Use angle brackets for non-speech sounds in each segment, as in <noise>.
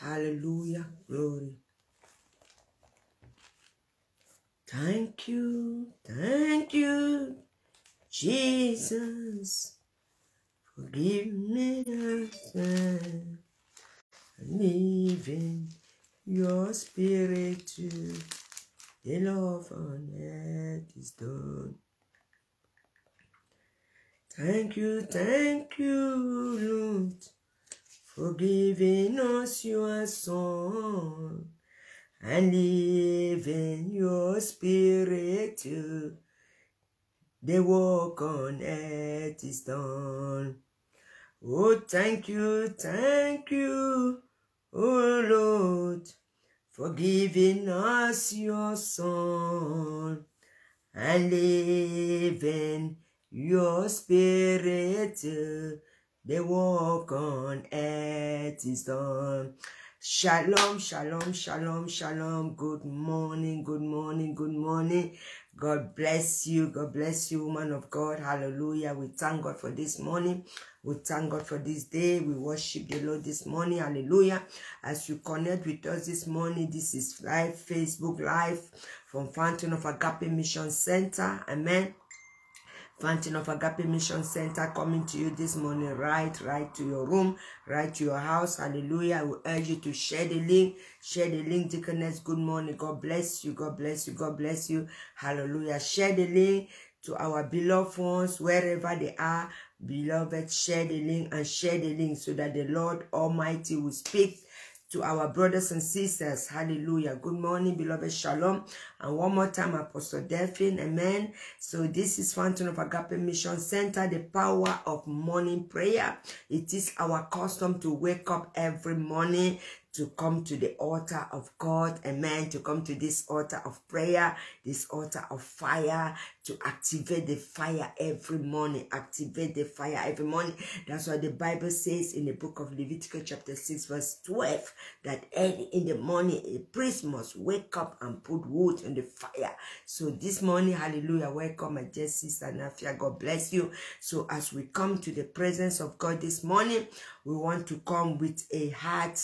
Hallelujah. Glory. Thank you. Thank you, Jesus. Forgive me the sin. Leaving your spirit to the love on earth is done. Thank you, thank you, Lord, for giving us your son and leaving your spirit to the work on earth is done. Oh, thank you, thank you, oh Lord, for giving us your son and leaving your spirit to the work on earth is done. Shalom, shalom, shalom, shalom. Good morning, good morning, good morning. God bless you. God bless you, woman of God. Hallelujah. We thank God for this morning. We thank God for this day. We worship the Lord this morning. Hallelujah. As you connect with us this morning, this is live Facebook Live from Fountain of Agape Mission Center. Amen. Fountain of Agape Mission Center coming to you this morning, right, right to your room, right to your house. Hallelujah. I will urge you to share the link. Share the link, Deaconess. Good morning. God bless you. God bless you. God bless you. Hallelujah. Share the link to our beloved ones, wherever they are. Beloved, share the link and share the link so that the Lord Almighty will speak to our brothers and sisters. Hallelujah. Good morning, beloved. Shalom. And one more time, Apostle Delphine. Amen. So this is Fountain of Agape Mission Center, the power of morning prayer. It is our custom to wake up every morning to come to the altar of God, amen, to come to this altar of prayer, this altar of fire, to activate the fire every morning, activate the fire every morning. That's what the Bible says in the book of Leviticus chapter 6 verse 12, that early in the morning, a priest must wake up and put wood in the fire. So this morning, hallelujah, welcome my dear sister Nafia, God bless you. So as we come to the presence of God this morning, we want to come with a heart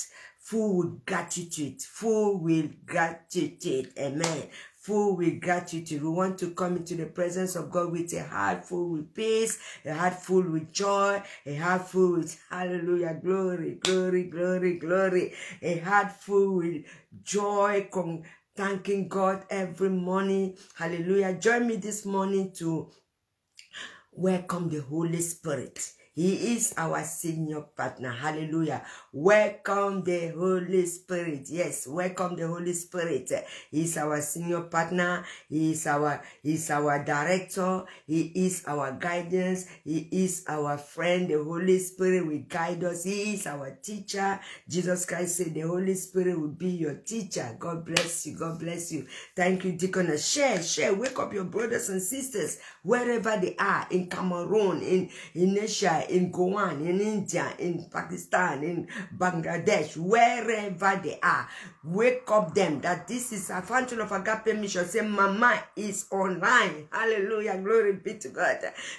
full with gratitude, full with gratitude. Amen. Full with gratitude. We want to come into the presence of God with a heart full with peace, a heart full with joy, a heart full with hallelujah, glory, glory, glory, glory, a heart full with joy, con thanking God every morning. Hallelujah. Join me this morning to welcome the Holy Spirit. He is our senior partner. Hallelujah. Welcome the Holy Spirit. Yes, welcome the Holy Spirit. He is our senior partner. He is our, he is our director. He is our guidance. He is our friend. The Holy Spirit will guide us. He is our teacher. Jesus Christ said the Holy Spirit will be your teacher. God bless you. God bless you. Thank you, Deacon. Share, share. Wake up your brothers and sisters wherever they are in Cameroon, in, in Asia, in Goan, in India, in Pakistan, in Bangladesh, wherever they are. Wake up them that this is a fountain of agape mission. Say, Mama is online. Hallelujah. Glory be to God.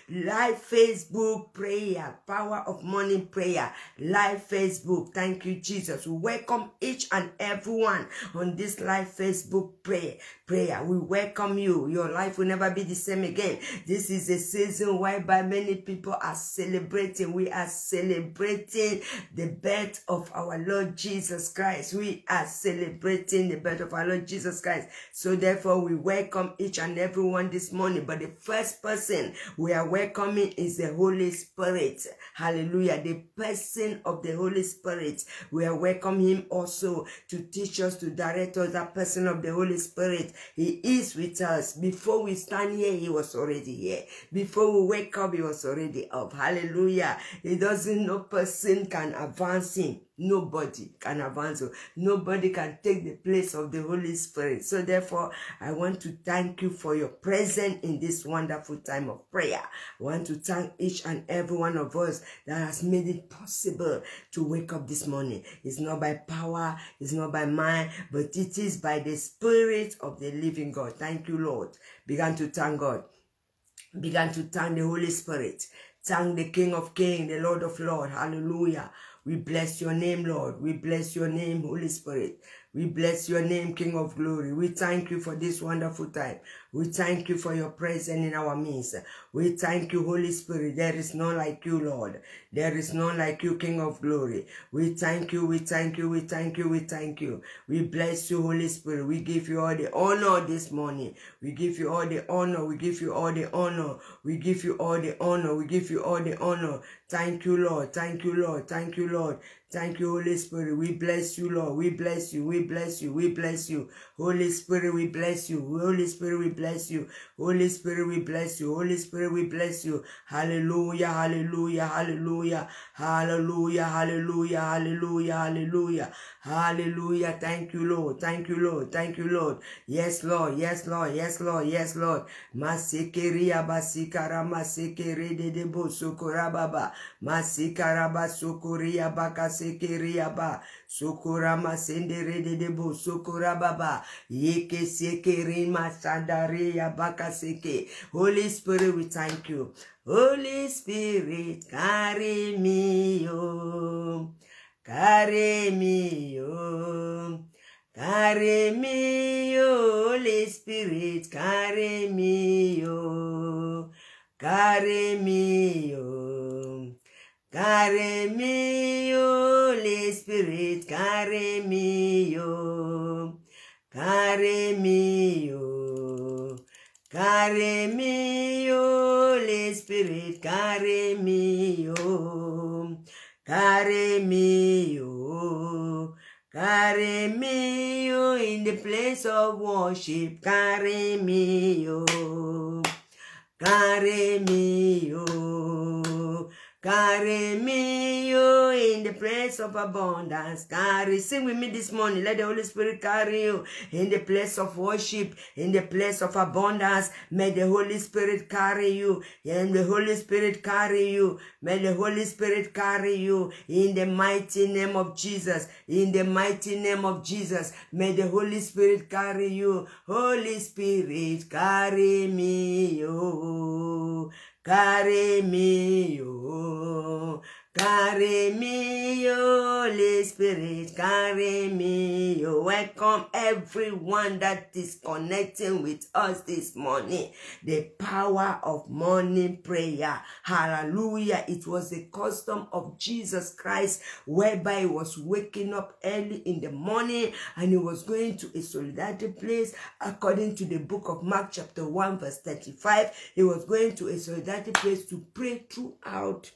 Live Facebook prayer, power of morning prayer. Live Facebook. Thank you, Jesus. We welcome each and everyone on this live Facebook prayer. Prayer. We welcome you. Your life will never be the same again. This is a season whereby many people are celebrating. We are celebrating the birth of our Lord Jesus Christ. We are celebrating the birth of our Lord Jesus Christ. So therefore, we welcome each and everyone this morning. But the first person we are welcoming is the Holy Spirit. Hallelujah. The person of the Holy Spirit. We are welcoming him also to teach us, to direct us. That person of the Holy Spirit. He is with us. Before we stand here, he was already here. Before we wake up, he was already up. Hallelujah. He doesn't, no person can advance him. Nobody can advance. him. Nobody can take the place of the Holy Spirit. So therefore, I want to thank you for your presence in this wonderful time of prayer. I want to thank each and every one of us that has made it possible to wake up this morning. It's not by power, it's not by mind, but it is by the Spirit of the living God. Thank you, Lord. Began to thank God. Began to thank the Holy Spirit. Thank the King of Kings, the Lord of Lords. Hallelujah. We bless your name, Lord. We bless your name, Holy Spirit. We bless your name, King of Glory. We thank you for this wonderful time. We thank you for your presence in our midst. We thank you, Holy Spirit. There is none like you, Lord. There is none like you, King of Glory. We thank you, we thank you, we thank you, we thank you. We bless you, Holy Spirit. We give you all the honor this morning. We give you all the honor. We give you all the honor. We give you all the honor. We give you all the honor. Thank you, Lord. Thank you, Lord. Thank you, Lord. Thank you, Holy Spirit. We bless you, Lord. We bless you. We bless you. We bless you. Holy Spirit, we bless you. Holy Spirit, we bless you. Holy Spirit, we bless you. Holy Spirit, we bless you. Hallelujah, hallelujah, hallelujah, hallelujah, hallelujah, hallelujah, hallelujah, hallelujah. Thank you, Lord. Thank you, Lord. Thank you, Lord. Yes, Lord. Yes, Lord. Yes, Lord. Yes, Lord. Masekeria basikara masekere de debo sokorababa. Masikara basokoria bakasekeria ba. Sokora masendere de debo sokorababa. Yeke sekeri masandare ya bakaseke. Holy Spirit, we thank you. Holy Spirit, carry me home. Carry me me, Holy Spirit, carry me, oh, carry oh, carry me, Holy Spirit, carry me, oh, carry me, oh, carry me, Holy Spirit, carry me, oh, carry me, oh. Carry me, in the place of worship. Carry me, oh. Carry me. Carry me, you in the place of abundance. Carry, sing with me this morning. Let the Holy Spirit carry you in the place of worship, in the place of abundance. May the Holy Spirit carry you, and the Holy Spirit carry you. May the Holy Spirit carry you in the mighty name of Jesus. In the mighty name of Jesus, may the Holy Spirit carry you. Holy Spirit, carry me, oh. Carry me, oh, carry me, Holy Spirit, carry me. Welcome everyone that is connecting with us this morning. The power of morning prayer. Hallelujah. It was a custom of Jesus Christ whereby he was waking up early in the morning and he was going to a solidarity place according to the book of Mark chapter 1 verse 35. He was going to a solidarity place to pray throughout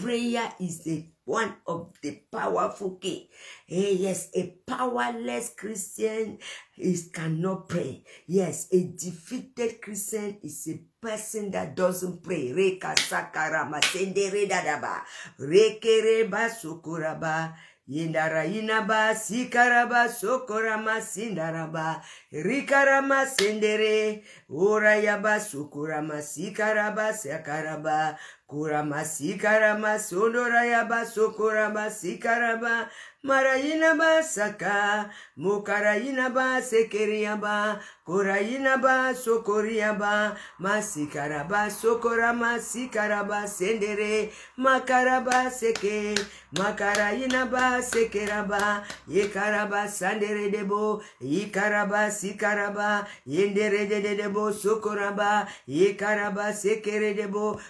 prayer is the one of the powerful key. Hey, yes, a powerless Christian is cannot pray. Yes, a defeated Christian is a person that doesn't pray. Reka sakarama sendere dadaba. Rekereba sokoraba. Yindara inaba sikaraba sokorama sindaraba rikarama sendere orayaba sokorama sikaraba sakaraba kurama sikarama sondorayaba sokorama sikaraba marayinaba saka mukarayinaba sekeriaba. Korayinaba sokoriaba. Masikaraba sokorama sikaraba sendere. Makaraba seke. Makarayinaba sekeraba. Yekaraba sandere debo. Yikaraba sikaraba. Yendere debo sokoraba. Yekaraba sekere debo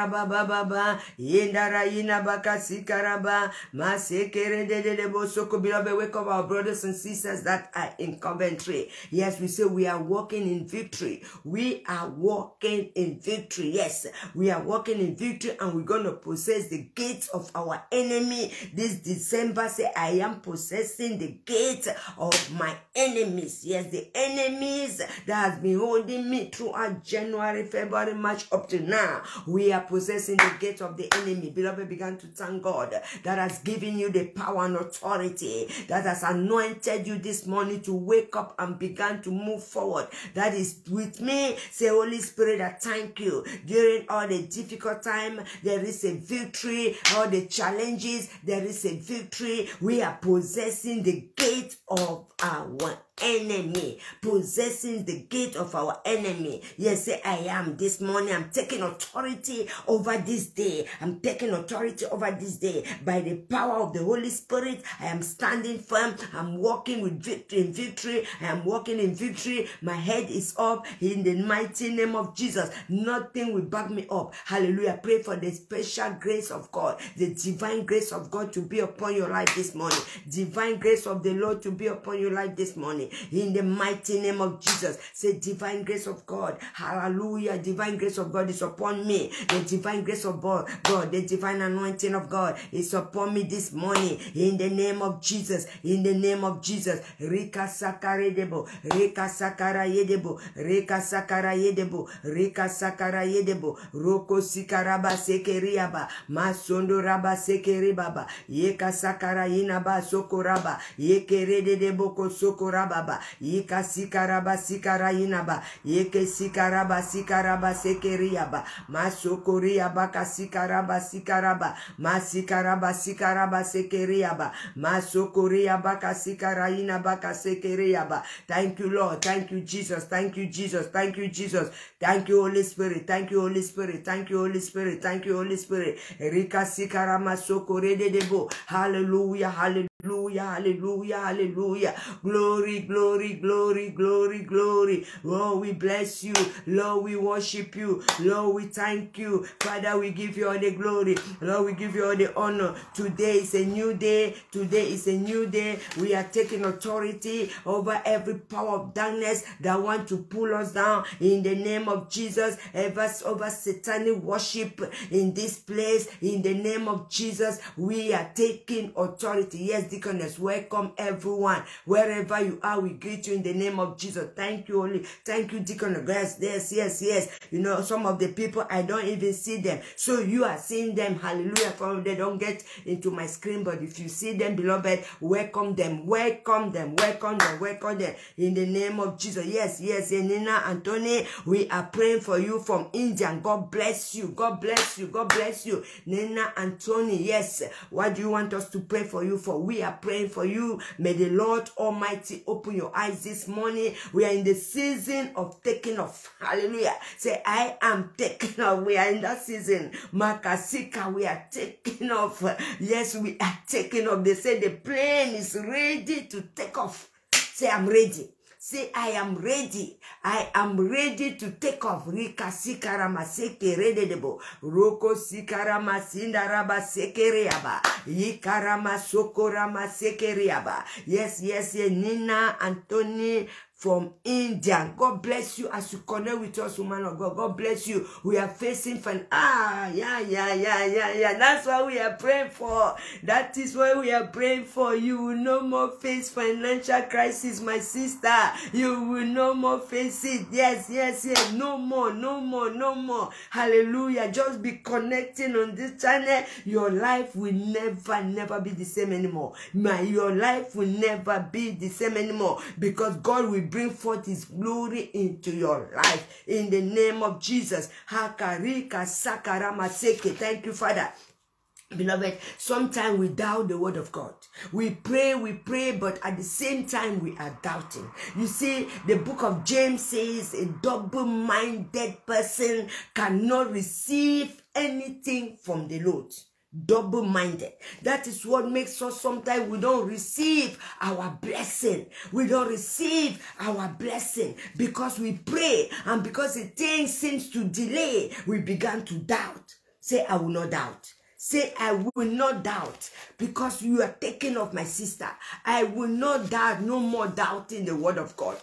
rokaraba bababa yendara yinaba sikaraba masekere debo soko. Beloved wake up our brothers and sisters that are in Coventry. Yes we say we are walking in victory. We are walking in victory. Yes we are walking in victory and we're going to possess the gates of our enemy. This December say I am possessing the gate of my enemies. Yes the enemies that has been holding me throughout January February March up to now. We are possessing the gate of the enemy. Beloved began to thank God that has given you the power and authority that has anointed you this morning to wake up and began to move forward. That is with me. Say Holy Spirit I thank you. During all the difficult time there is a victory. All the challenges there is a victory. We are possessing the gate of our enemy, possessing the gate of our enemy. Yes, say, I am. This morning, I'm taking authority over this day. I'm taking authority over this day. By the power of the Holy Spirit, I am standing firm. I'm walking with victory in victory. I am walking in victory. My head is up in the mighty name of Jesus. Nothing will back me up. Hallelujah. Pray for the special grace of God, the divine grace of God to be upon your life this morning. Divine grace of the Lord to be upon your life this morning. In the mighty name of Jesus. Say, divine grace of God. Hallelujah. Divine grace of God is upon me. The divine grace of God, the divine anointing of God is upon me this morning. In the name of Jesus. In the name of Jesus. Rika sakare debo. Rika sakara yedebo. Rika sakara yedebo. Rika sakara yedebo. Roko sikaraba sekeriaba. Masondo raba sekeribaba. Yeka sakara inaba sokoraba. Yekerede debo ko sokorababa. Yeka sikaraba sikara inaba. Yeke sikaraba sikaraba sekeriaba. Masokoriaba kasikaraba sikaraba. Masikaraba sikaraba sekeriaba. Masokoriaba kasikara inaba kasekeriaba. Thank you, Lord. Thank you, Jesus. Thank you, Jesus. Thank you, Jesus. Thank you, Holy Spirit. Thank you, Holy Spirit. Thank you, Holy Spirit. Thank you, Holy Spirit. Rika sikarama sokorede debo. Hallelujah. Hallelujah. Hallelujah, hallelujah, hallelujah. Glory, glory, glory, glory, glory. Oh, we bless you. Lord, we worship you. Lord, we thank you. Father, we give you all the glory. Lord, we give you all the honor. Today is a new day. Today is a new day. We are taking authority over every power of darkness that want to pull us down in the name of Jesus. Ever over satanic worship in this place. In the name of Jesus, we are taking authority. Yes, deaconess, welcome everyone. Wherever you are, we greet you in the name of Jesus. Thank you, Holy. Thank you, deaconess. Yes, yes, yes. You know, some of the people, I don't even see them. So you are seeing them. Hallelujah. For they don't get into my screen, but if you see them, beloved, welcome them. Welcome them. Welcome them. Welcome them. In the name of Jesus. Yes, yes. Nina Anthony, we are praying for you from India. God bless you. God bless you. God bless you. Nina Anthony, yes. What do you want us to pray for you for? We are praying for you. May the Lord Almighty open your eyes this morning. We are in the season of taking off. Hallelujah. Say, I am taking off. We are in that season. Makasika, we are taking off. Yes, we are taking off. They say the plane is ready to take off. Say, I'm ready. Say, I am ready. I am ready to take off. Rika sikara maseke rededebo. Roko sikara masinda raba sekereaba. Yikara masokora masekereaba. Yes, yes, yes. Nina Anthony from India. God bless you as you connect with us, woman of God. God bless you. We are facing fin ah yeah yeah yeah yeah yeah. That's what we are praying for. That is why we are praying for. You will no more face financial crisis, my sister. You will no more face it. Yes yes yes. No more no more no more. Hallelujah. Just be connecting on this channel. Your life will never never be the same anymore. My your life will never be the same anymore because God will bring forth his glory into your life in the name of Jesus. Hakarika sakarama seke. Thank you, Father. Beloved, sometimes we doubt the word of God. We pray, we pray, but at the same time we are doubting. You see, the book of James says a double-minded person cannot receive anything from the Lord double minded. That is what makes us sometimes we don't receive our blessing. We don't receive our blessing because we pray and because the thing seems to delay, we began to doubt. Say, I will not doubt. Say, I will not doubt because you are taking off my sister. I will not doubt, no more doubting the word of God.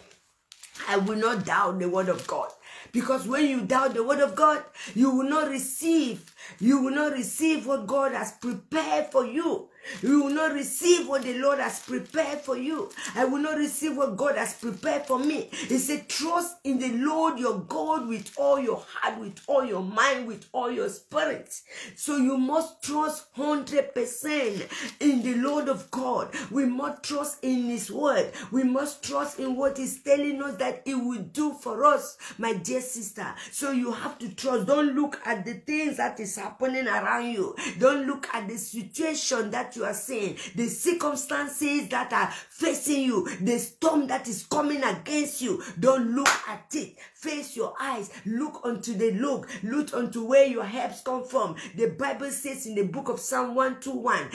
I will not doubt the word of God. Because when you doubt the word of God, you will not receive. You will not receive what God has prepared for you. You will not receive what the Lord has prepared for you. I will not receive what God has prepared for me. He said, trust in the Lord your God with all your heart, with all your mind, with all your spirit. So you must trust 100% in the Lord of God. We must trust in his word. We must trust in what he's telling us that he will do for us, my dear sister. So you have to trust. Don't look at the things that is happening around you. Don't look at the situation that you are seeing, the circumstances that are facing you, the storm that is coming against you. Don't look at it. Face your eyes. Look unto the look. Look unto where your helps come from. The Bible says in the book of Psalm 121,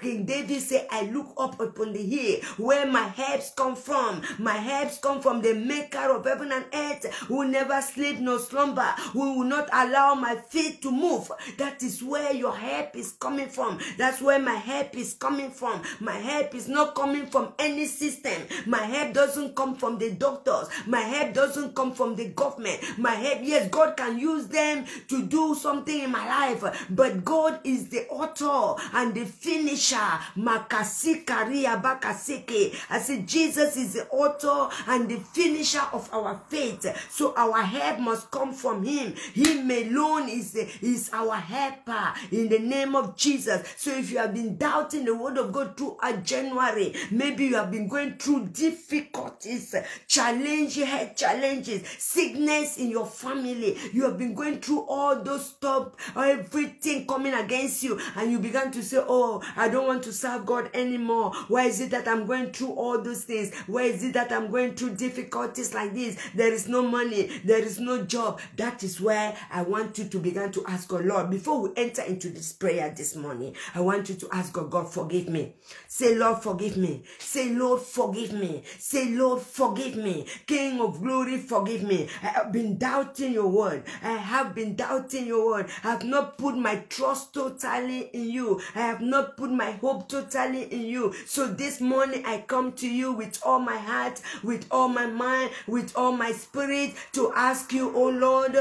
King David said, I look up upon the hill where my helps come from. My helps come from the maker of heaven and earth who never sleep nor slumber, who will not allow my feet to move. That is where your help is coming from. That's where my help is coming from. My help is not coming from any system. My help doesn't come from the doctors. My help doesn't come from the government. My help, yes, God can use them to do something in my life, but God is the author and the finisher. I said, Jesus is the author and the finisher of our faith. So our help must come from Him. Him alone is, is our helper in the name of Jesus. So if you have been doubting the word of God through a January, maybe you have been going through difficulties, challenges, health challenges, sickness in your family. You have been going through all those stuff, everything coming against you, and you began to say, Oh, I don't want to serve God anymore. Why is it that I'm going through all those things? Why is it that I'm going through difficulties like this? There is no money, there is no job. That is where I want you to begin to ask God, Lord, before we enter into this prayer this morning, I want you to ask God, God, forgive me. Say, Lord, forgive me. Say, Lord, forgive me. Say, Lord, forgive me. King of glory, forgive me. I have been doubting your word. I have been doubting your word. I have not put my trust totally in you. I have not put my hope totally in you. So this morning I come to you with all my heart, with all my mind, with all my spirit to ask you, oh Lord,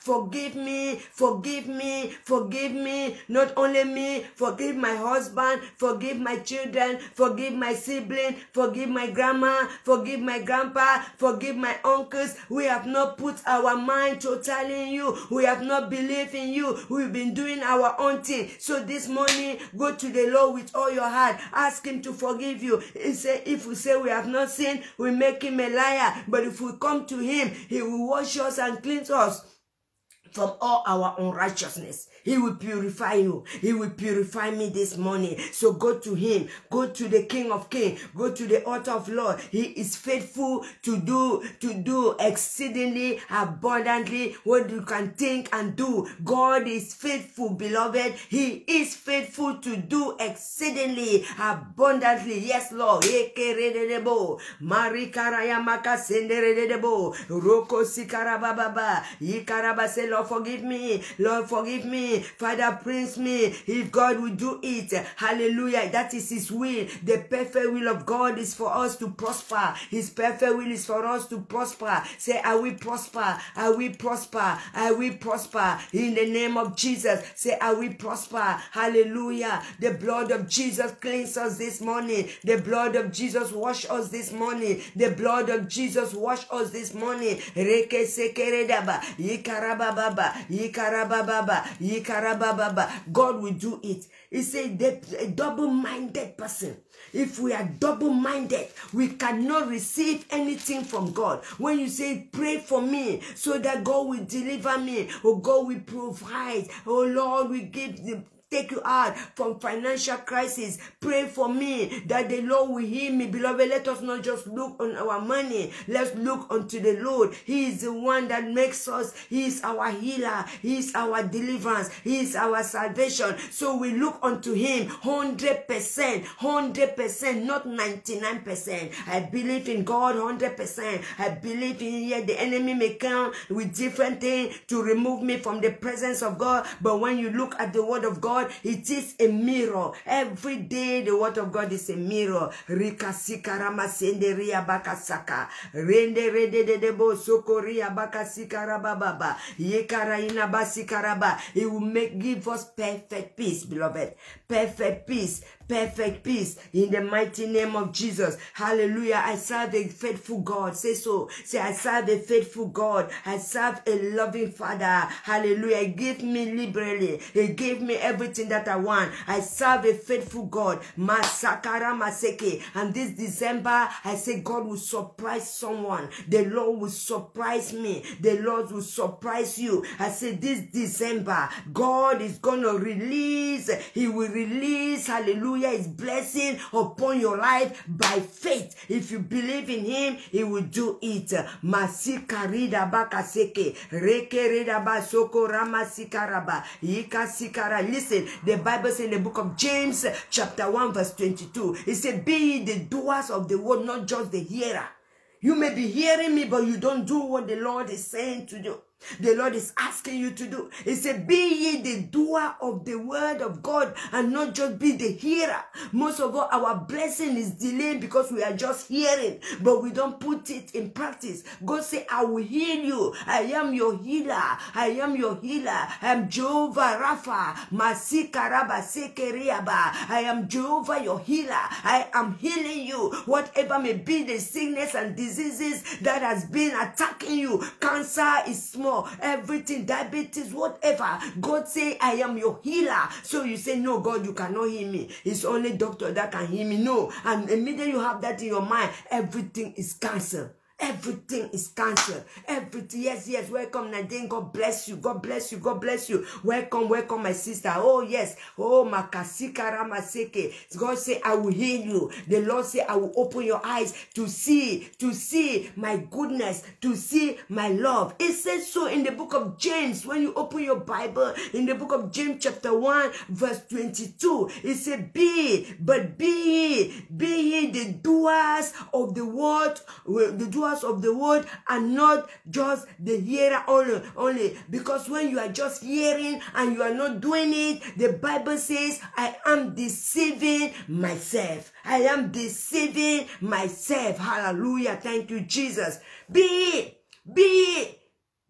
forgive me, forgive me, forgive me, not only me, forgive my husband, forgive my children, forgive my sibling, forgive my grandma, forgive my grandpa, forgive my uncles. We have not put our mind totally in you. We have not believed in you. We've been doing our own thing. So this morning, go to the Lord with all your heart. Ask him to forgive you. He said, if we say we have not sinned, we make him a liar. But if we come to him, he will wash us and cleanse us from all our unrighteousness. He will purify you. He will purify me this morning. So go to him. Go to the King of Kings. Go to the author of Lord. He is faithful to do, to do exceedingly abundantly what you can think and do. God is faithful, beloved. He is faithful to do exceedingly abundantly. Yes, Lord. Roko Lord, forgive me. Lord, forgive me. Father, praise me. If God will do it, hallelujah. That is His will. The perfect will of God is for us to prosper. His perfect will is for us to prosper. Say, I will prosper. I will prosper. I will prosper. In the name of Jesus. Say, I will prosper. Hallelujah. The blood of Jesus cleanse us this morning. The blood of Jesus wash us this morning. The blood of Jesus wash us this morning. Reke. God will do it. He said a double-minded person. If we are double-minded, we cannot receive anything from God. When you say, pray for me so that God will deliver me, or God will provide, oh Lord, we give the take you out from financial crisis. Pray for me that the Lord will heal me. Beloved, let us not just look on our money. Let's look unto the Lord. He is the one that makes us. He is our healer. He is our deliverance. He is our salvation. So we look unto him 100%, 100%, not 99%. I believe in God 100%. I believe in here the enemy may come with different things to remove me from the presence of God. But when you look at the word of God, God, it is a mirror. Every day, the word of God is a mirror. Rika sikarama sende ria bakasaka. Rende rede de debo sokoria bakasikarababa. Yekara ina basikaraba. It will make give us perfect peace, beloved. Perfect peace perfect peace in the mighty name of Jesus. Hallelujah. I serve a faithful God. Say so. Say, I serve a faithful God. I serve a loving Father. Hallelujah. He gave me liberally. He gave me everything that I want. I serve a faithful God. Masakara Maseke. And this December, I say God will surprise someone. The Lord will surprise me. The Lord will surprise you. I say this December, God is going to release. He will release, hallelujah, his blessing upon your life by faith. If you believe in him, he will do it. Yika sikara. Listen, the Bible says in the book of James, chapter 1, verse 22, it said, Be the doers of the word, not just the hearer. You may be hearing me, but you don't do what the Lord is saying to do. The Lord is asking you to do. He said, Be ye the doer of the word of God and not just be the hearer. Most of all, our blessing is delayed because we are just hearing, but we don't put it in practice. God say, I will heal you. I am your healer. I am your healer. I am Jehovah Rapha. Masikaraba sekeriaba. I am Jehovah your healer. I am healing you. Whatever may be the sickness and diseases that has been attacking you. Cancer is small everything, diabetes, whatever. God say, I am your healer. So you say, no, God, you cannot heal me. It's only doctor that can heal me. No. And immediately you have that in your mind, everything is cancer. Everything is cancelled. Everything. Yes, yes. Welcome, Nadine. God bless you. God bless you. God bless you. Welcome, welcome, my sister. Oh, yes. Oh, Makasika Ramaseke. God say, I will heal you. The Lord say, I will open your eyes to see, to see my goodness, to see my love. It says so in the book of James. When you open your Bible, in the book of James, chapter 1, verse 22, it says, Be, but be be ye the doers of the word, the doers of the word and not just the hearer only, only. Because when you are just hearing and you are not doing it, the Bible says, I am deceiving myself. I am deceiving myself. Hallelujah. Thank you, Jesus. Be, be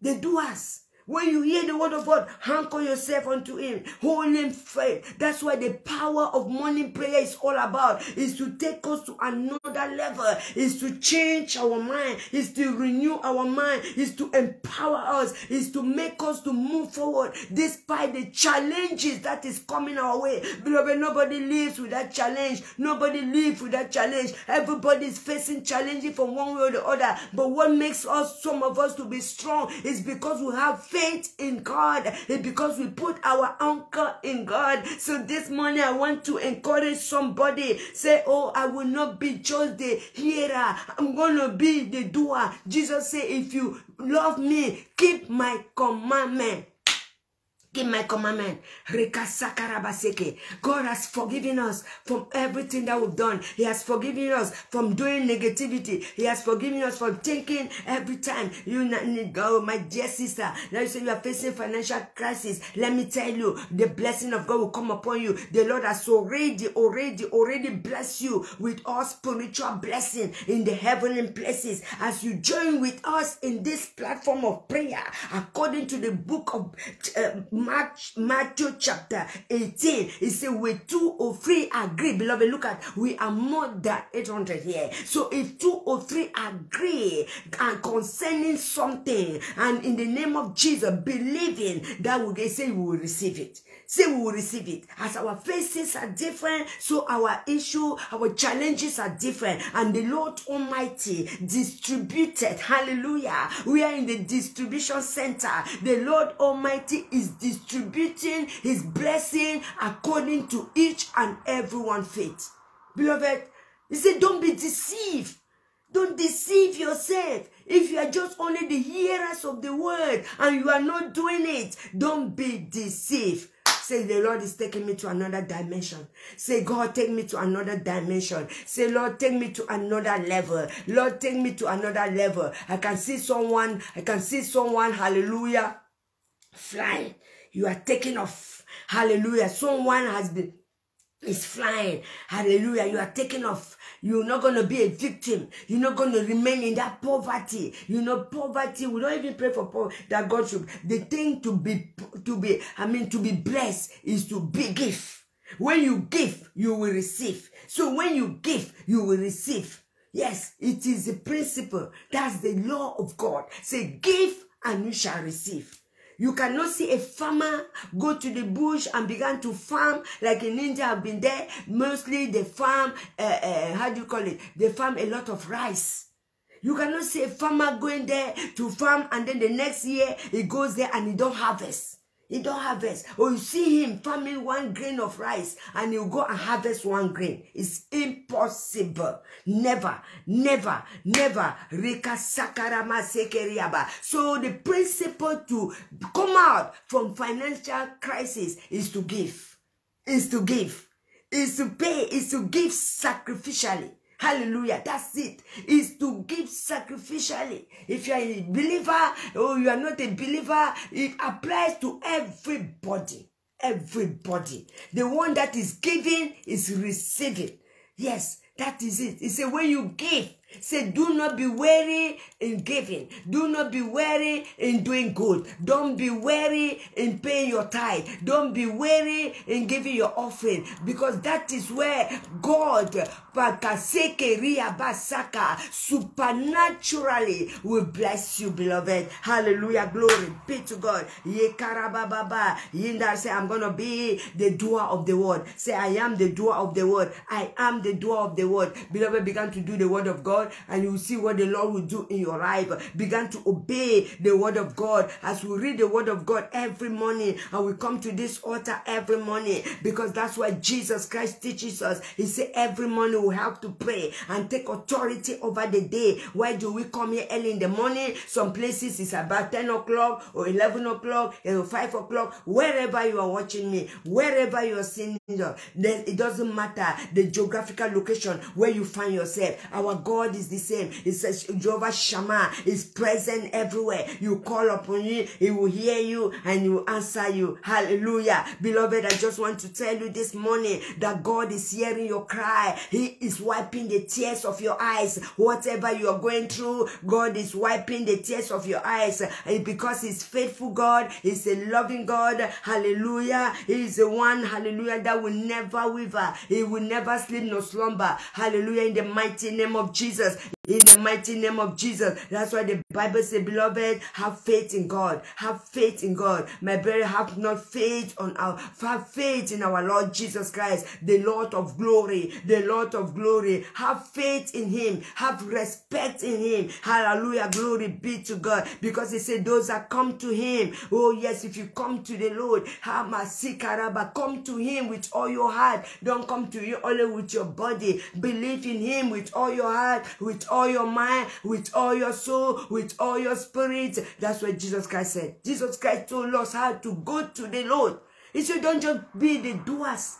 the doers. When you hear the word of God, anchor yourself unto him. Hold him faith. That's why the power of morning prayer is all about. Is to take us to another level. Is to change our mind. Is to renew our mind. Is to empower us. Is to make us to move forward despite the challenges that is coming our way. Beloved, nobody lives with that challenge. Nobody lives with that challenge. Everybody is facing challenges from one way or the other. But what makes us, some of us, to be strong is because we have faith in God. It's because we put our anchor in God. So this morning I want to encourage somebody. Say, oh, I will not be just the hearer. I'm going to be the doer. Jesus said, if you love me, keep my commandment. Keep my commandment. God has forgiven us from everything that we've done. He has forgiven us from doing negativity. He has forgiven us from thinking every time you go, my dear sister. Now you say you are facing financial crisis. Let me tell you, the blessing of God will come upon you. The Lord has already, already, already blessed you with all spiritual blessing in the heavenly places. As you join with us in this platform of prayer, according to the book of uh, Mark, Matthew chapter 18. It says, with two or three agree. Beloved, look at, we are more than 800 here. So if two or three agree and concerning something, and in the name of Jesus, believing that we say we will receive it. Say we will receive it. As our faces are different, so our issue, our challenges are different. And the Lord Almighty distributed. Hallelujah. We are in the distribution center. The Lord Almighty is distributing his blessing according to each and everyone faith. Beloved, he said, don't be deceived. Don't deceive yourself. If you are just only the hearers of the word and you are not doing it, don't be deceived. Say, the Lord is taking me to another dimension. Say, God, take me to another dimension. Say, Lord, take me to another level. Lord, take me to another level. I can see someone, I can see someone, hallelujah, flying. You are taking off. Hallelujah. Someone has been is flying. Hallelujah. You are taking off. You're not going to be a victim. You're not going to remain in that poverty. You know, poverty. We don't even pray for that God should. The thing to be, to be, I mean, to be blessed is to be give. When you give, you will receive. So when you give, you will receive. Yes, it is a principle. That's the law of God. Say, give and you shall receive. You cannot see a farmer go to the bush and begin to farm like in India. I've been there. Mostly they farm, uh, uh, how do you call it? They farm a lot of rice. You cannot see a farmer going there to farm and then the next year he goes there and he don't harvest. He don't harvest. Or you see him farming one grain of rice and he'll go and harvest one grain. It's impossible. Never, never, never. So the principle to come out from financial crisis is to give. Is to give. Is to pay. Is to give sacrificially. Hallelujah. That's it. Is to give sacrificially. If you are a believer or you are not a believer, it applies to everybody. Everybody. The one that is giving is receiving. Yes, that is it. It's a way you give, Say, do not be weary in giving. Do not be weary in doing good. Don't be weary in paying your tithe. Don't be weary in giving your offering because that is where God supernaturally will bless you, beloved. Hallelujah. Glory be to God. Say, I'm going to be the doer of the word. Say, I am the doer of the word. I am the doer of the word. Beloved, began to do the word of God God and you will see what the Lord will do in your life. Begin to obey the word of God as we read the word of God every morning and we come to this altar every morning because that's what Jesus Christ teaches us. He said every morning we have to pray and take authority over the day. Why do we come here early in the morning? Some places it's about 10 o'clock or 11 o'clock or 5 o'clock. Wherever you are watching me, wherever you are seeing it doesn't matter the geographical location where you find yourself. Our God God is the same. It says Jehovah Shammah is present everywhere. You call upon him, he will hear you and he will answer you. Hallelujah. Beloved, I just want to tell you this morning that God is hearing your cry. He is wiping the tears of your eyes. Whatever you are going through, God is wiping the tears of your eyes. And because he's faithful God, he's a loving God. Hallelujah. He is the one, hallelujah, that will never waver. He will never sleep nor slumber. Hallelujah. In the mighty name of Jesus. Jesus in the mighty name of Jesus. That's why the Bible says, beloved, have faith in God. Have faith in God. My brother, have not faith on our, have faith in our Lord Jesus Christ, the Lord of glory, the Lord of glory. Have faith in him. Have respect in him. Hallelujah. Glory be to God. Because he said, those that come to him. Oh yes, if you come to the Lord, come to him with all your heart. Don't come to you only with your body. Believe in him with all your heart, with all your mind, with all your soul, with all your spirit. That's what Jesus Christ said. Jesus Christ told us how to go to the Lord. He said, don't just be the doers.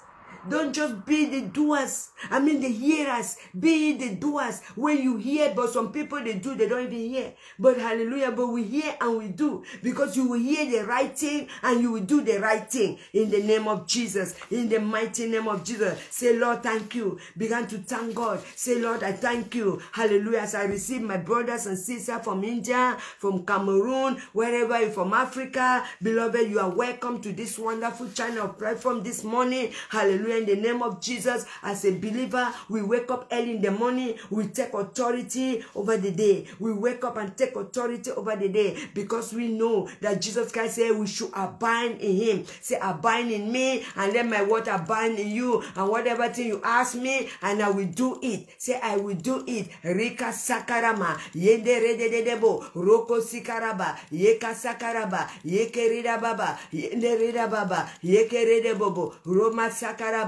Don't just be the doers. I mean the hearers. Be the doers. When you hear, but some people they do, they don't even hear. But hallelujah, but we hear and we do. Because you will hear the right thing and you will do the right thing. In the name of Jesus. In the mighty name of Jesus. Say, Lord, thank you. Begin to thank God. Say, Lord, I thank you. Hallelujah. As I receive my brothers and sisters from India, from Cameroon, wherever you're from Africa, beloved, you are welcome to this wonderful channel of platform this morning. Hallelujah in the name of Jesus. As a believer, we wake up early in the morning. We take authority over the day. We wake up and take authority over the day because we know that Jesus Christ said we should abide in him. Say, abide in me and let my word abide in you. And whatever thing you ask me, and I will do it. Say, I will do it. Rika sakarama. Yende rededebo. Roko sikaraba. Yeka sakaraba. Yeke rida baba. Yende rida baba. Yeke redebobo. Roma sakaraba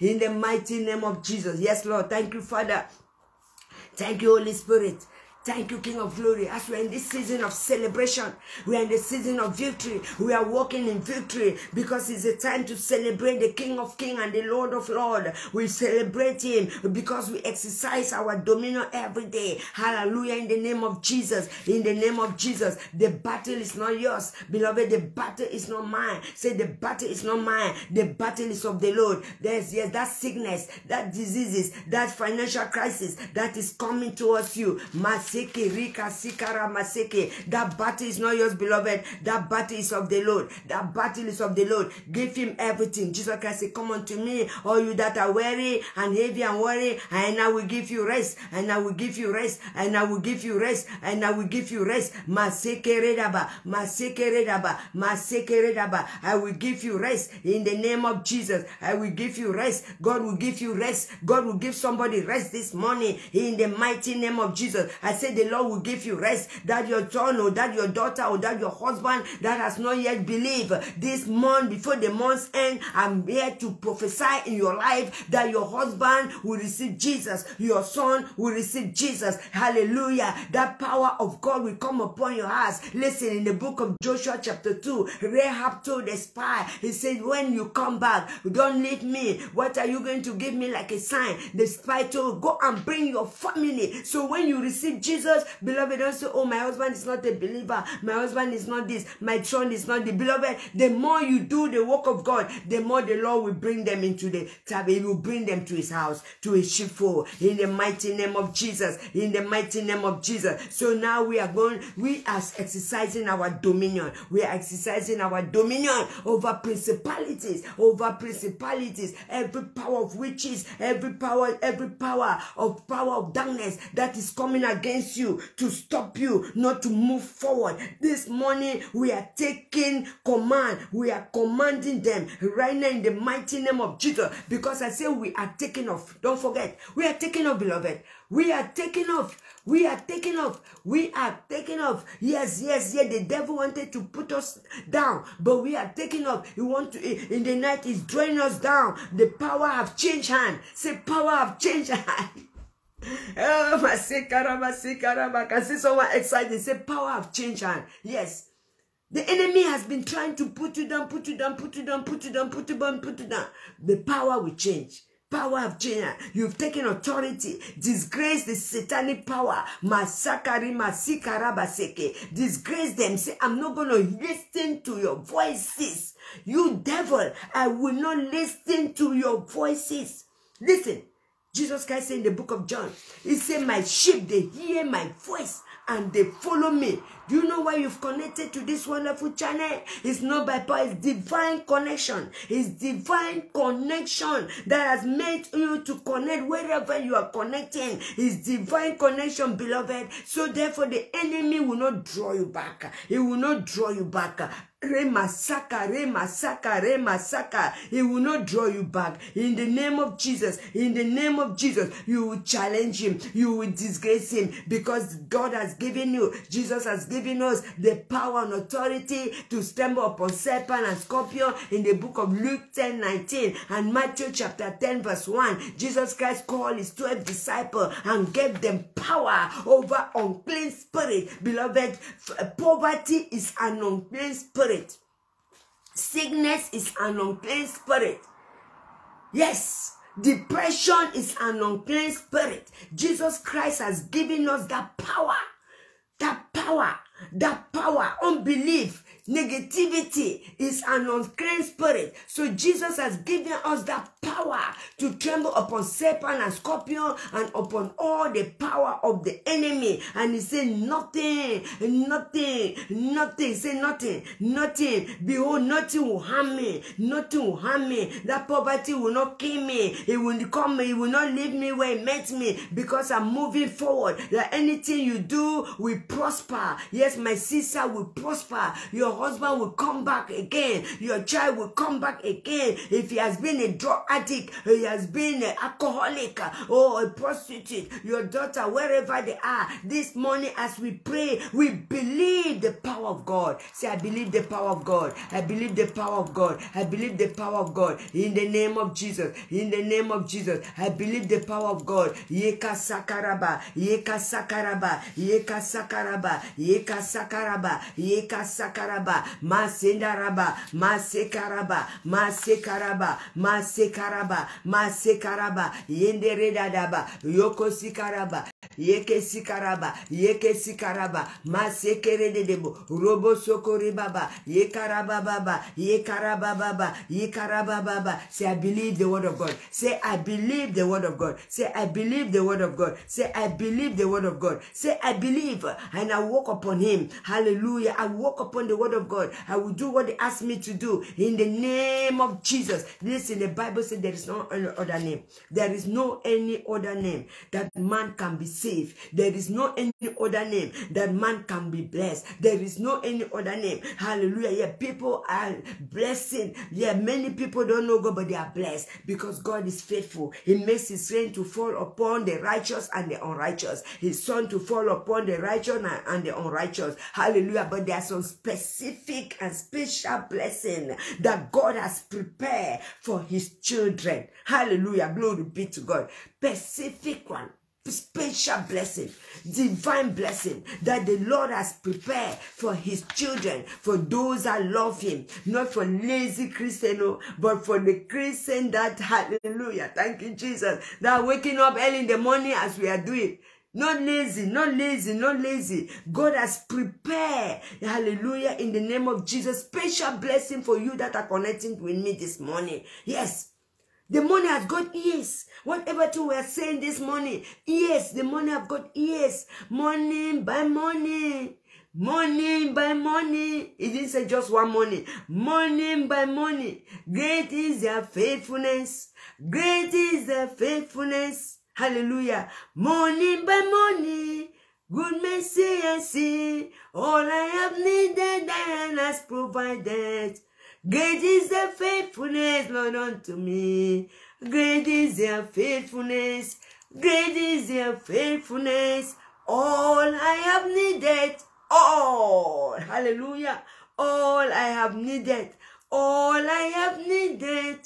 in the mighty name of Jesus. Yes, Lord. Thank you, Father. Thank you, Holy Spirit. Thank you, King of Glory. As we're in this season of celebration, we're in the season of victory. We are walking in victory because it's a time to celebrate the King of Kings and the Lord of Lords. We celebrate Him because we exercise our dominion every day. Hallelujah. In the name of Jesus. In the name of Jesus. The battle is not yours. Beloved, the battle is not mine. Say, the battle is not mine. The battle is of the Lord. There's, yes, that sickness, that diseases, that financial crisis that is coming towards you. Mercy Rika sikara maseke. That battle is not yours, beloved. That battle is of the Lord. That battle is of the Lord. Give him everything. Jesus Christ said, Come unto me, all you that are weary and heavy and worry, and I will give you rest. And I will give you rest. And I will give you rest. And I will give you rest. Maseke redaba. Maseke redaba. Maseke redaba. I will give you rest in the name of Jesus. I will give you rest. God will give you rest. God will give somebody rest this morning in the mighty name of Jesus. I say the Lord will give you rest. That your son or that your daughter or that your husband that has not yet believed this month before the month's end, I'm here to prophesy in your life that your husband will receive Jesus. Your son will receive Jesus. Hallelujah. That power of God will come upon your house. Listen, in the book of Joshua chapter 2, Rahab told the spy, he said, when you come back, don't leave me. What are you going to give me like a sign? The spy told, go and bring your family. So when you receive Jesus, beloved, don't say, oh, my husband is not a believer. My husband is not this. My son is not the beloved. The more you do the work of God, the more the Lord will bring them into the tab. He will bring them to his house, to his sheepfold. In the mighty name of Jesus. In the mighty name of Jesus. So now we are going, we are exercising our dominion. We are exercising our dominion over principalities, over principalities, every power of witches, every power, every power of power of darkness that is coming against you to stop you not to move forward. This morning we are taking command. We are commanding them right now in the mighty name of Jesus because I say we are taking off. Don't forget, we are taking off, beloved. We are taking off. We are taking off. We are taking off. Yes, yes, yes. The devil wanted to put us down, but we are taking off. He want to in the night. He's drawing us down. The power have changed hand. Say power have changed hand. <laughs> <laughs> Eh, My sikaraba, sikaraba. I can see someone excited. Say power have changed hand. Yes. The enemy has been trying to put you down, put you down, put you down, put you down, put you down, put you down. The power will change. Power of China. You've taken authority. Disgrace the satanic power. Masakari masikarabaseke. Disgrace them. Say, I'm not going to listen to your voices. You devil, I will not listen to your voices. Listen. Jesus Christ said in the book of John, He said, My sheep, they hear my voice and they follow me. Do you know why you've connected to this wonderful channel? It's not by power, it's divine connection. It's divine connection that has made you to connect wherever you are connecting. It's divine connection, beloved. So therefore, the enemy will not draw you back. He will not draw you back. Remasaka, Remasaka, Remasaka. He will not draw you back. In the name of Jesus, in the name of Jesus, you will challenge him. You will disgrace him because God has given you, Jesus has given us the power and authority to stumble upon serpent and scorpion in the book of Luke 10, 19 and Matthew chapter 10 verse 1. Jesus Christ called his 12 disciples and gave them power over unclean spirit. Beloved, poverty is an unclean spirit. Sickness is an unclean spirit. Yes, depression is an unclean spirit. Jesus Christ has given us that power. That power. That power. Unbelief. Negativity is an unclean spirit. So Jesus has given us that power to tremble upon serpent and scorpion and upon all the power of the enemy. And he said, nothing, nothing, nothing. Say nothing, nothing. Behold, nothing will harm me. Nothing will harm me. That poverty will not kill me. It will come. It will not leave me where it met me because I'm moving forward. That anything you do will prosper. Yes, my sister will prosper. Your husband will come back again. Your child will come back again. If he has been a drug addict, he has been an alcoholic or a prostitute, your daughter, wherever they are, this morning as we pray, we believe the power of God. Say, I believe the power of God. I believe the power of God. I believe the power of God. In the name of Jesus. In the name of Jesus. I believe the power of God. Yeka sakaraba. Yeka sakaraba. Yeka sakaraba. Yeka sakaraba. Yeka sakaraba. Masendaraba. Masekaraba. Masekaraba. Masekaraba. Masekaraba. Yenderedadaba. Yoko sikaraba. Yeke sikaraba yeke sikaraba masekere dedebo robo sokori baba yekaraba baba yekaraba baba yekaraba baba say i believe the word of god. Say i believe the word of god. Say i believe the word of god. Say i believe the word of god. Say i believe. And i walk upon him. Hallelujah. I walk upon the word of god. I will do what he asked me to do in the name of jesus. Listen the bible says there is no other name. There is no any other name that man can be There is no any other name that man can be blessed. There is no any other name. Hallelujah. Yeah, people are blessing. Yeah, many people don't know God, but they are blessed because God is faithful. He makes his rain to fall upon the righteous and the unrighteous. His sun to fall upon the righteous and the unrighteous. Hallelujah. But there are some specific and special blessing that God has prepared for his children. Hallelujah. Glory be to God. Specific one special blessing, divine blessing that the Lord has prepared for his children, for those that love him, not for lazy Christian, oh, but for the Christian that, hallelujah, thank you, Jesus, that waking up early in the morning as we are doing. Not lazy, not lazy, not lazy. God has prepared, hallelujah, in the name of Jesus, special blessing for you that are connecting with me this morning. Yes, the money has got ears. Whatever two we are saying this morning, ears. The money have got ears. Money by money. Money by money. It didn't say just one money. Money by money. Great is their faithfulness. Great is their faithfulness. Hallelujah. Money by money. Good mercy I see. All I have needed and has provided. Great is their faithfulness, Lord, unto me. Great is their faithfulness. Great is their faithfulness. All I have needed. All. Hallelujah. All I have needed. All I have needed.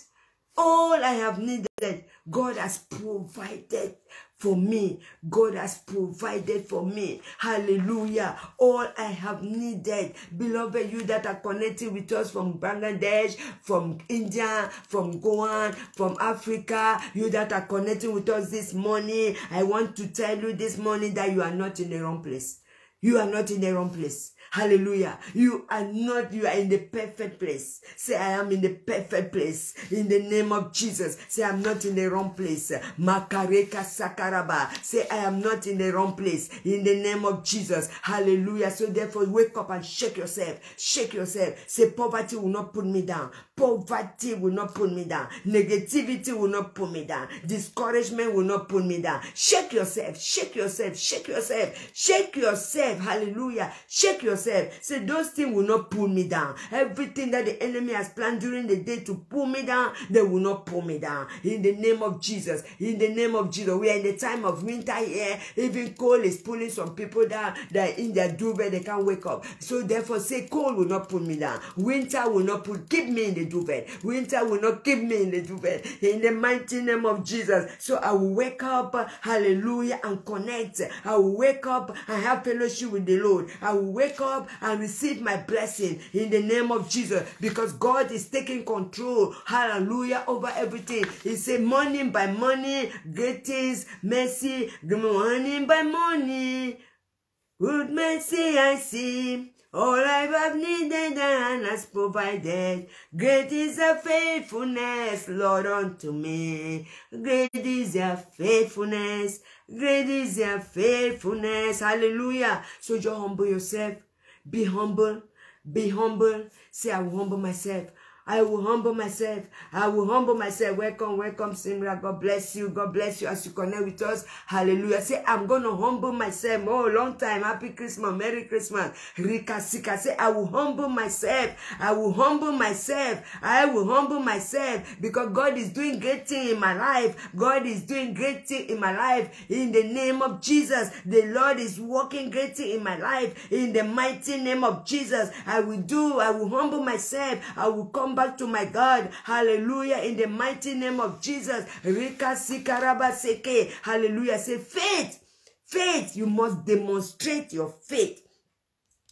All I have needed. God has provided for me. God has provided for me. Hallelujah. All I have needed. Beloved, you that are connecting with us from Bangladesh, from India, from Goa, from Africa, you that are connecting with us this morning, I want to tell you this morning that you are not in the wrong place. You are not in the wrong place. Hallelujah. You are not, you are in the perfect place. Say, I am in the perfect place. In the name of Jesus. Say, I'm not in the wrong place. Makareka Sakaraba. Say, I am not in the wrong place. In the name of Jesus. Hallelujah. So therefore, wake up and shake yourself. Shake yourself. Say, poverty will not put me down. Poverty will not put me down. Negativity will not put me down. Discouragement will not put me down. Shake yourself. Shake yourself. Shake yourself. Shake yourself. Hallelujah. Shake yourself yourself. Say, those things will not pull me down. Everything that the enemy has planned during the day to pull me down, they will not pull me down. In the name of Jesus. In the name of Jesus. We are in the time of winter here. Even cold is pulling some people down. They're in their duvet. They can't wake up. So therefore, say, cold will not pull me down. Winter will not pull, keep me in the duvet. Winter will not keep me in the duvet. In the mighty name of Jesus. So I will wake up, hallelujah, and connect. I will wake up and have fellowship with the Lord. I will wake up and receive my blessing in the name of Jesus because God is taking control, hallelujah, over everything. He said, money by money, great things, mercy, money by money, good mercy I see. All I have needed and has provided. Great is the faithfulness, Lord, unto me. Great is your faithfulness. Great is your faithfulness. Hallelujah. So you humble yourself. Be humble. Be humble. Say, I will humble myself. I will humble myself. I will humble myself. Welcome, welcome, Simra. God bless you. God bless you as you connect with us. Hallelujah. Say, I'm going to humble myself. Oh, long time. Happy Christmas. Merry Christmas. Rika Sika. Say, I will humble myself. I will humble myself. I will humble myself because God is doing great thing in my life. God is doing great thing in my life. In the name of Jesus, the Lord is working great thing in my life. In the mighty name of Jesus, I will do. I will humble myself. I will come come back to my God. Hallelujah. In the mighty name of Jesus. Hallelujah. Say faith. Faith. You must demonstrate your faith.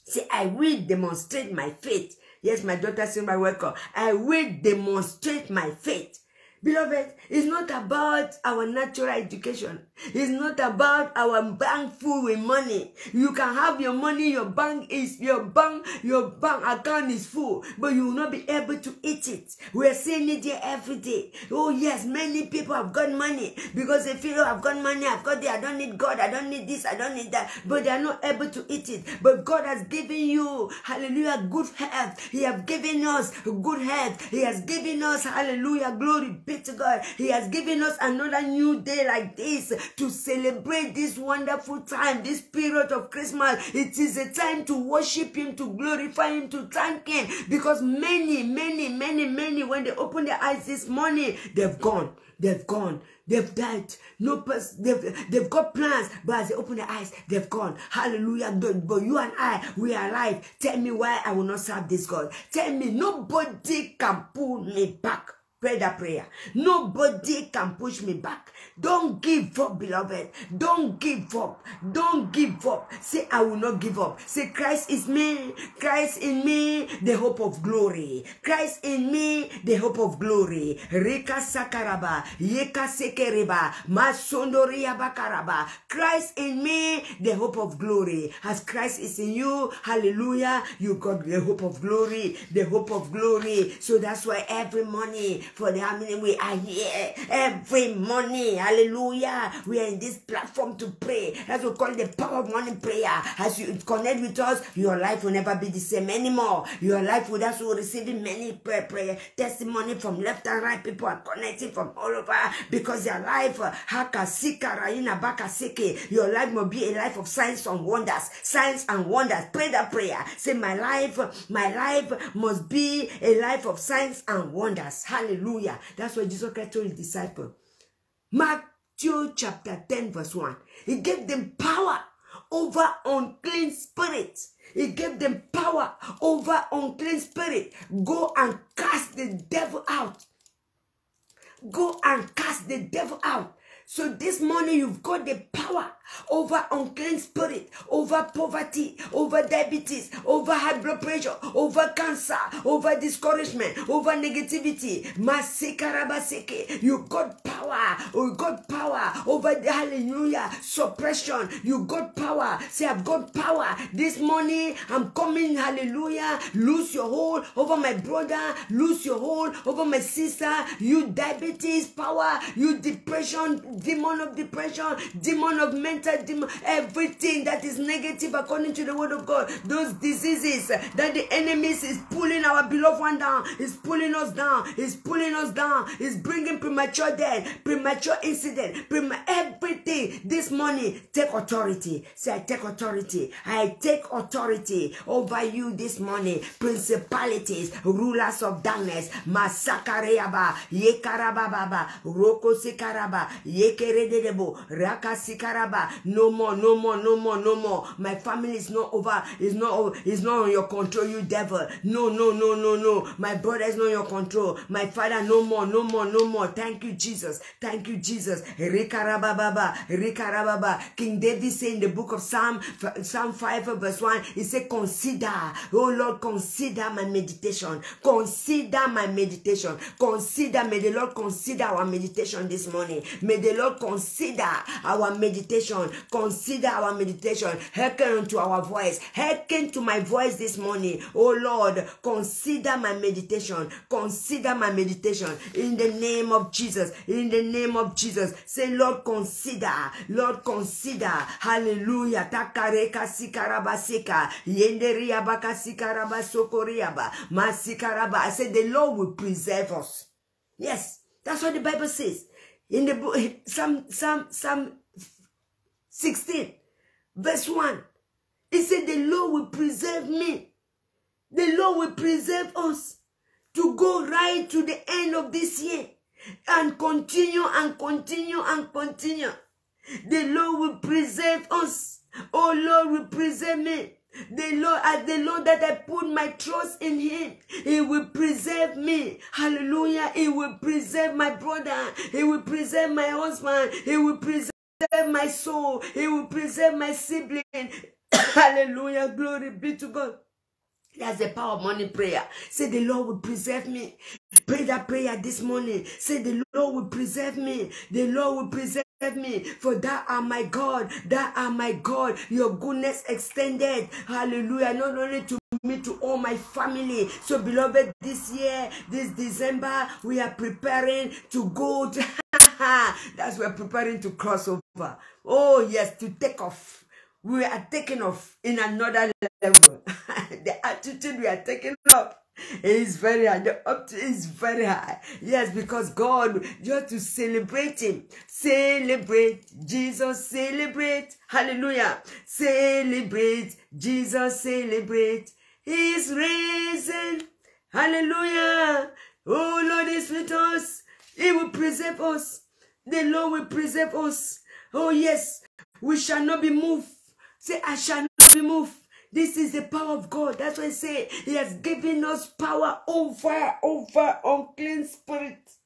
Say, I will demonstrate my faith. Yes, my daughter my welcome. Oh, I will demonstrate my faith. Beloved, it's not about our natural education. It's not about our bank full with money. You can have your money, your bank is your bank, your bank account is full, but you will not be able to eat it. We're seeing it here every day. Oh yes, many people have got money because they feel oh, I've got money, I've got it, I don't need God, I don't need this, I don't need that, but they are not able to eat it. But God has given you, hallelujah, good health. He has given us good health. He has given us, hallelujah, glory be to God. He has given us another new day like this to celebrate this wonderful time, this period of Christmas. It is a time to worship Him, to glorify Him, to thank Him. Because many, many, many, many, when they open their eyes this morning, they've gone. They've gone. They've died. No person. They've, they've got plans, but as they open their eyes, they've gone. Hallelujah. God. But you and I, we are alive. Tell me why I will not serve this God. Tell me, nobody can pull me back. Pray that prayer. Nobody can push me back. Don't give up, beloved. Don't give up. Don't give up. Say, I will not give up. Say, Christ is me. Christ in me, the hope of glory. Christ in me, the hope of glory. Rika sakaraba. Yeka sekereba. Masondoria bakaraba. Christ in me, the hope of glory. As Christ is in you, hallelujah, you got the hope of glory. The hope of glory. So that's why every morning, for the how many we are here every morning. Hallelujah. We are in this platform to pray. That's what we call the power of morning prayer. As you connect with us, your life will never be the same anymore. Your life will also receiving many prayer, prayer testimony from left and right. People are connecting from all over because their life, uh, seke. Your life will be a life of signs and wonders. Signs and wonders. Pray that prayer. Say, my life, my life must be a life of signs and wonders. Hallelujah. Hallelujah. That's what Jesus Christ told his disciples. Matthew chapter 10, verse 1. He gave them power over unclean spirits. He gave them power over unclean spirit. Go and cast the devil out. Go and cast the devil out. So this morning you've got the power over unclean spirit, over poverty, over diabetes, over high blood pressure, over cancer, over discouragement, over negativity. You got power. You got power over the hallelujah suppression. You got power. Say, I've got power. This morning I'm coming. Hallelujah. Lose your hold over my brother. Lose your hold over my sister. You diabetes power. You depression, demon of depression, demon of mental mental demon, everything that is negative according to the word of God, those diseases that the enemy is pulling our beloved one down, is pulling us down, is pulling us down, is bringing premature death, premature incident, prema everything. This morning, take authority. Say, I take authority. I take authority over you this morning. Principalities, rulers of darkness, masakareaba, yekarababa, roko sikaraba, yekeredebo, rakasikaraba, no more, no more, no more, no more. My family is not over, is not is not on your control, you devil. No, no, no, no, no. My brother is not your control. My father, no more, no more, no more. Thank you, Jesus. Thank you, Jesus. King David said in the book of Psalm, Psalm 5 verse 1, he said, consider, oh Lord, consider my meditation. Consider my meditation. Consider, may the Lord consider our meditation this morning. May the Lord consider our meditation meditation. Consider our meditation. Hearken unto our voice. Hearken to my voice this morning. Oh Lord, consider my meditation. Consider my meditation. In the name of Jesus. In the name of Jesus. Say, Lord, consider. Lord, consider. Hallelujah. Takareka sikarabasika. Yenderia baka sikarabasokoriaba. Masikaraba. I said, the Lord will preserve us. Yes, that's what the Bible says. In the book, some, some, some 16, verse 1. He said, The Lord will preserve me. The Lord will preserve us to go right to the end of this year and continue and continue and continue. The Lord will preserve us. Oh Lord will preserve me. The Lord, as the Lord that I put my trust in Him, He will preserve me. Hallelujah. He will preserve my brother. He will preserve my husband. He will preserve preserve my soul. He will preserve my sibling. <coughs> Hallelujah. Glory be to God. That's the power of morning prayer. Say, the Lord will preserve me. Pray that prayer this morning. Say, the Lord will preserve me. The Lord will preserve me. For that are my God that are my God. Your goodness extended. Hallelujah. Not only to me to all my family. So beloved this year this December we are preparing to go to <laughs> that's we're preparing to cross over. Oh yes to take off. We are taking off in another level. <laughs> The attitude we are taking up is very high. The up to is very high. Yes, because God, just to celebrate Him, celebrate Jesus, celebrate. Hallelujah. Celebrate Jesus, celebrate. He's risen. Hallelujah. Oh, Lord is with us. He will preserve us. The Lord will preserve us. Oh, yes. We shall not be moved. Say, I shall not be moved. This is the power of God. That's why I say He has given us power over, over unclean spirits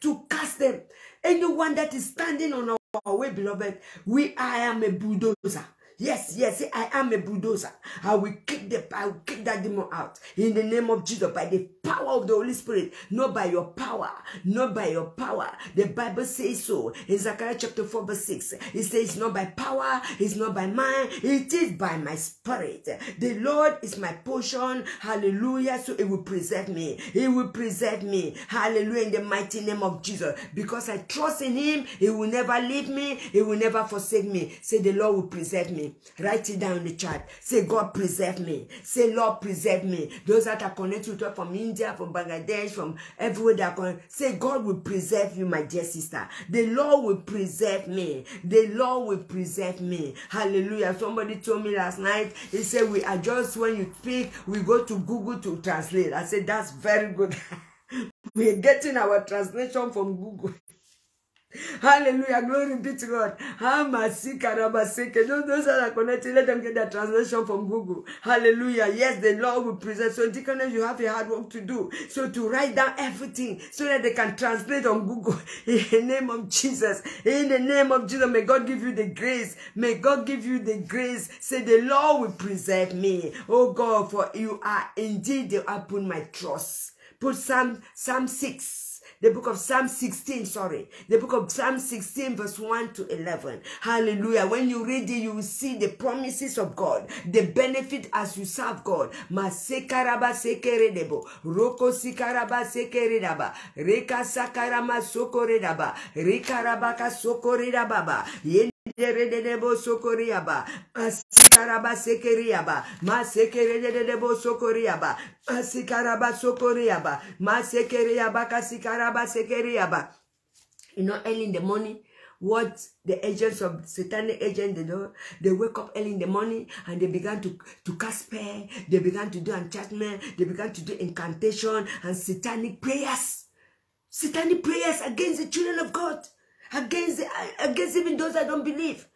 to cast them. Anyone that is standing on our way, beloved, we I am a bulldozer. Yes, yes, I am a bulldozer. I will kick the I will kick that demon out in the name of Jesus by the power of the Holy Spirit, not by your power, not by your power. The Bible says so in Zechariah chapter 4, verse 6. It says, Not by power, it's not by mind, it is by my spirit. The Lord is my portion. Hallelujah. So it will preserve me. It will preserve me. Hallelujah. In the mighty name of Jesus. Because I trust in him, he will never leave me, he will never forsake me. Say the Lord will preserve me. Write it down in the chat. Say, God preserve me. Say, Lord preserve me. Those that are connected to from India, from Bangladesh, from everywhere that are connected. Say, God will preserve you, my dear sister. The Lord will preserve me. The Lord will preserve me. Hallelujah. Somebody told me last night, he said, we are just when you speak, we go to Google to translate. I said, that's very good. <laughs> We're getting our translation from Google. Hallelujah. Glory be to God. Those that are connected, let them get their translation from Google. Hallelujah. Yes, the Lord will present. So, deaconess, you have a hard work to do. So, to write down everything so that they can translate on Google. <laughs> In the name of Jesus. In the name of Jesus, may God give you the grace. May God give you the grace. Say, the Lord will preserve me. Oh God, for you are indeed the apple my trust. Put Psalm, Psalm 6 the book of Psalm 16, sorry, the book of Psalm 16, verse 1 to 11. Hallelujah. When you read it, you will see the promises of God, the benefit as you serve God. Asikaraba asikaraba kasikaraba. You know, early in the morning, what the agents of satanic agents they do they wake up early in the morning and they began to to cast spell they began to do enchantment they began to do incantation and satanic prayers satanic prayers against the children of god against against even those that don't believe.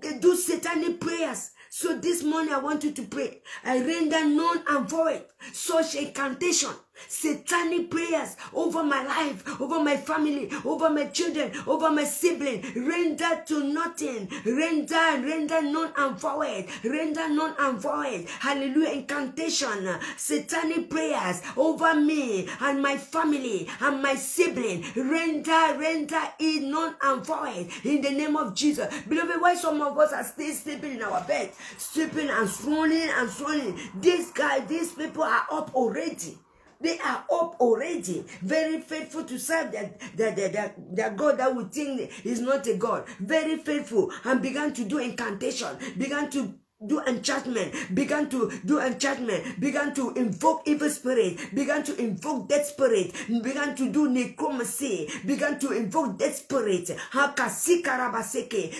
They do satanic prayers. So this morning I want you to pray. I render known and void such incantation satanic prayers over my life, over my family, over my children, over my sibling, render to nothing, render, render none and void, render none and void, hallelujah, incantation, satanic prayers over me and my family and my sibling, render, render it none and void, in the name of Jesus. Beloved, why some of us are still sleeping in our bed, sleeping and swooning and swooning, these guys, these people are up already. They are up already, very faithful to serve that, that, that, that, God that we think is not a God. Very faithful and began to do incantation, began to do enchantment, began to do enchantment, began to invoke evil spirit, began to invoke dead spirit, began to do necromancy, began to invoke dead spirit.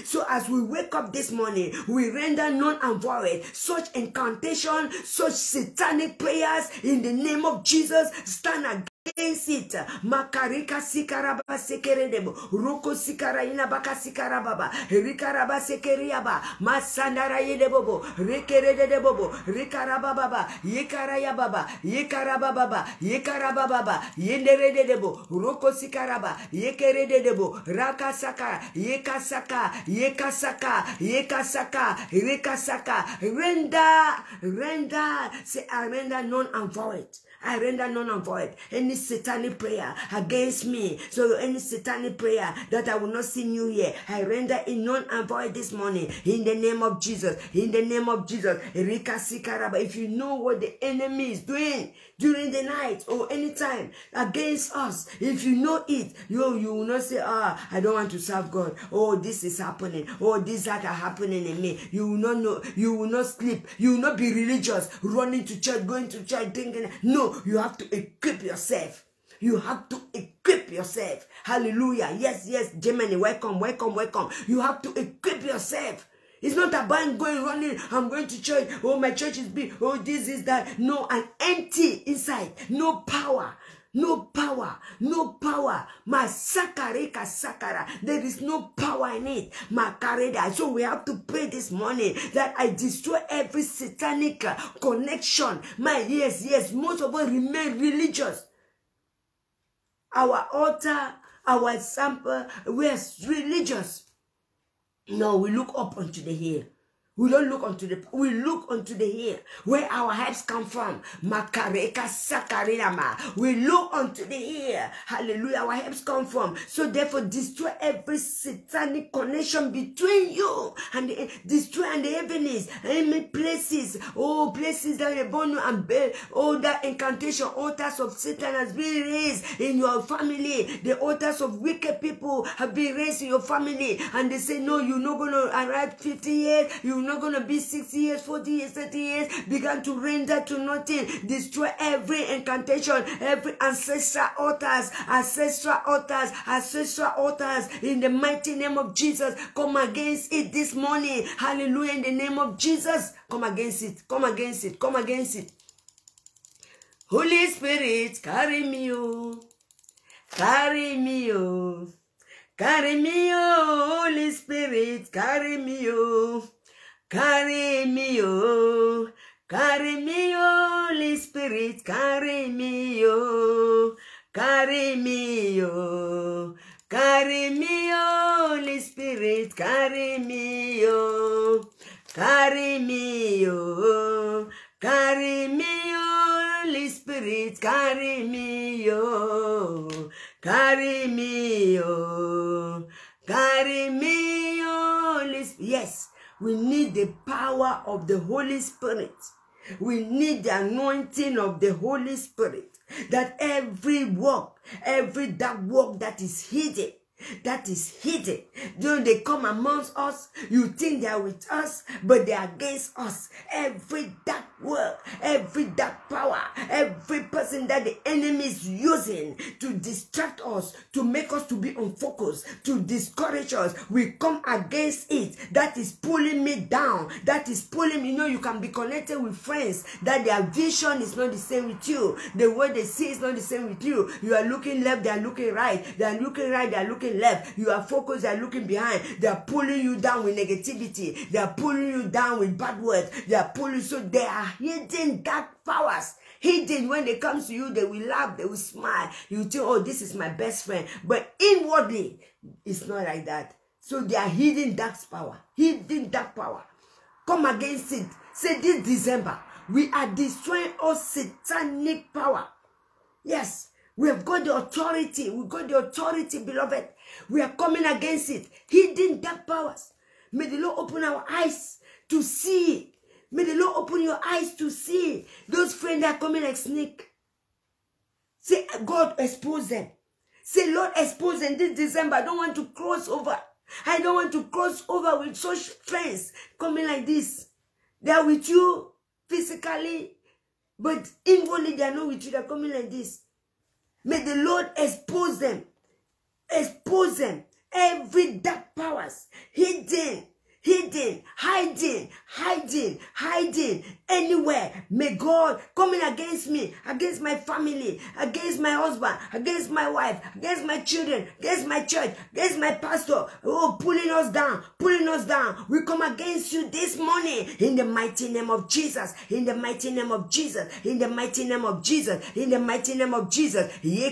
So as we wake up this morning, we render non and void such incantation, such satanic prayers in the name of Jesus. Stand against it. Makarika sikaraba sekeredebo. Roko sikaraina baka sikarababa. Rikaraba sekeriaba. Masandara yedebobo. Rekeredebobo. Rikarababa. Yekarayababa. Yekarababa. Yekarababa. Yenderedebo. Roko sikaraba. Yekeredebo. Rakasaka. Yekasaka. Yekasaka. Yekasaka. Rekasaka. Render. Render. Say, I none and void. I render none and void any satanic prayer against me. So any satanic prayer that I will not see you here, I render in none and void this morning in the name of Jesus. In the name of Jesus. If you know what the enemy is doing during the night or anytime against us, if you know it, you you will not say, ah, I don't want to serve God. Oh, this is happening. Oh, this that are happening in me. You will not know. You will not sleep. You will not be religious, running to church, going to church, thinking. No, you have to equip yourself. You have to equip yourself. Hallelujah. Yes, yes, Germany, welcome, welcome, welcome. You have to equip yourself. It's not about going running. I'm going to church. Oh, my church is big. Oh, this is that. No, an empty inside. No power. No power, no power. My sakareka sakara. There is no power in it. My kareda. So we have to pray this morning that I destroy every satanic connection. My yes, yes. Most of us remain religious. Our altar, our example, we are religious. No, we look up unto the hill. We don't look unto the we look unto the hill where our helps come from. Makareka. We look unto the hill. Hallelujah. Our helps come from. So therefore destroy every satanic connection between you and the, destroy and the heavens. Any places. Oh, places that are born and built. Oh, that incantation, altars of Satan has been raised in your family. The altars of wicked people have been raised in your family. And they say, No, you're not gonna arrive 50 years, you not going to be 60 years, 40 years, 30 years, began to render to nothing, destroy every incantation, every ancestral altars, ancestral altars, ancestral altars, in the mighty name of Jesus, come against it this morning, hallelujah, in the name of Jesus, come against it, come against it, come against it. Holy Spirit, carry me, oh, carry me, oh, carry me, oh, Holy Spirit, carry me, oh. Carry me, oh, Holy Spirit, carry me, oh, carry Holy Spirit, carry me, oh, carry Holy Spirit, carry me, oh, Holy Spirit. Yes. We need the power of the Holy Spirit. We need the anointing of the Holy Spirit. That every work, every dark work that is hidden, that is hidden. When they come amongst us, you think they are with us, but they are against us. Every dark work, every dark power, every person that the enemy is using to distract us, to make us to be unfocused, to discourage us, we come against it. That is pulling me down. That is pulling me. You know, you can be connected with friends that their vision is not the same with you. The way they see is not the same with you. You are looking left, they are looking right. They are looking right, they are looking looking left. You are focused, they are looking behind. They are pulling you down with negativity. They are pulling you down with bad words. They are pulling, so they are hidden dark powers. Hidden when they come to you, they will laugh, they will smile. You think, oh, this is my best friend. But inwardly, it's not like that. So they are hidden dark power. Hidden dark power. Come against it. Say this December, we are destroying all satanic power. Yes, we have got the authority. We got the authority, beloved. We are coming against it. Hidden dark powers. May the Lord open our eyes to see. May the Lord open your eyes to see. Those friends that are coming like snake. Say, God, expose them. Say, Lord, expose them this December. I don't want to cross over. I don't want to cross over with such friends coming like this. They are with you physically, but inwardly they are not with you. They are coming like this. May the Lord expose them. Expose them. Every dark powers hidden hidden, hiding, hiding, hiding anywhere. May God coming against me, against my family, against my husband, against my wife, against my children, against my church, against my pastor. Oh, pulling us down, pulling us down. We come against you this morning in the mighty name of Jesus, in the mighty name of Jesus, in the mighty name of Jesus, in the mighty name of Jesus. Yes,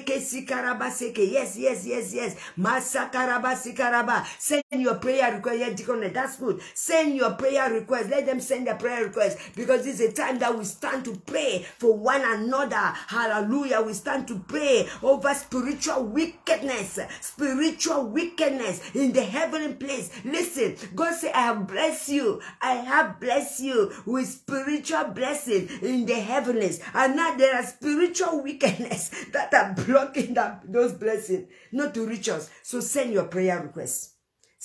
yes, yes, yes. Masakarabasikaraba. Send your prayer request. That's good. Send your prayer request. Let them send their prayer request because this is a time that we stand to pray for one another. Hallelujah. We stand to pray over spiritual wickedness, spiritual wickedness in the heavenly place. Listen, God said, I have blessed you. I have blessed you with spiritual blessing in the heavens. And now there are spiritual wickedness <laughs> that are blocking that, those blessings not to reach us. So send your prayer requests.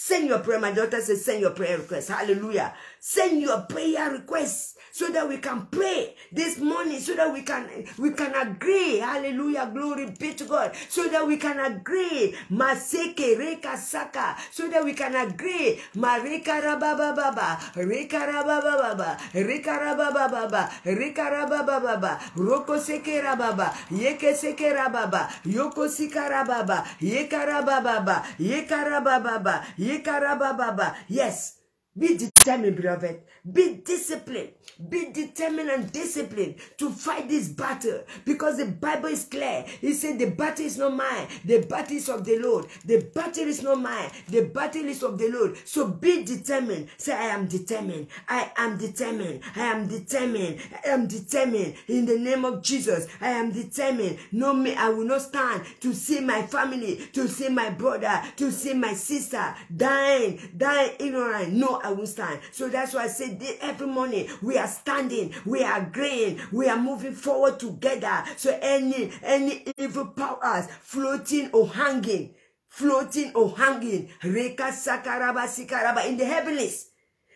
Send your prayer. My daughter says, send your prayer requests. Hallelujah. Send your prayer requests so that we can pray this morning, so that we can we can agree. Hallelujah. Glory be to God. So that we can agree. Maseke reka saka. So that we can agree. Marika rababa baba. Rika rababa baba. Rika rababa baba. Rika rababa baba. Roko seke rababa. Yeke seke rababa. Yoko sika rababa. Yeka rababa. Yeka rababa. Yeka rababa. Yes. Be determined, beloved. Be disciplined. Be determined and disciplined to fight this battle because the Bible is clear. He said, The battle is not mine, the battle is of the Lord. The battle is not mine, the battle is of the Lord. So be determined. Say, I am determined. I am determined. I am determined. I am determined. In the name of Jesus, I am determined. No, me, I will not stand to see my family, to see my brother, to see my sister dying, dying ignorant. No, I will stand. So that's why I said every morning we are standing, we are agreeing, we are moving forward together. So any any evil powers floating or hanging, floating or hanging, reka sakaraba sikaraba in the heavens.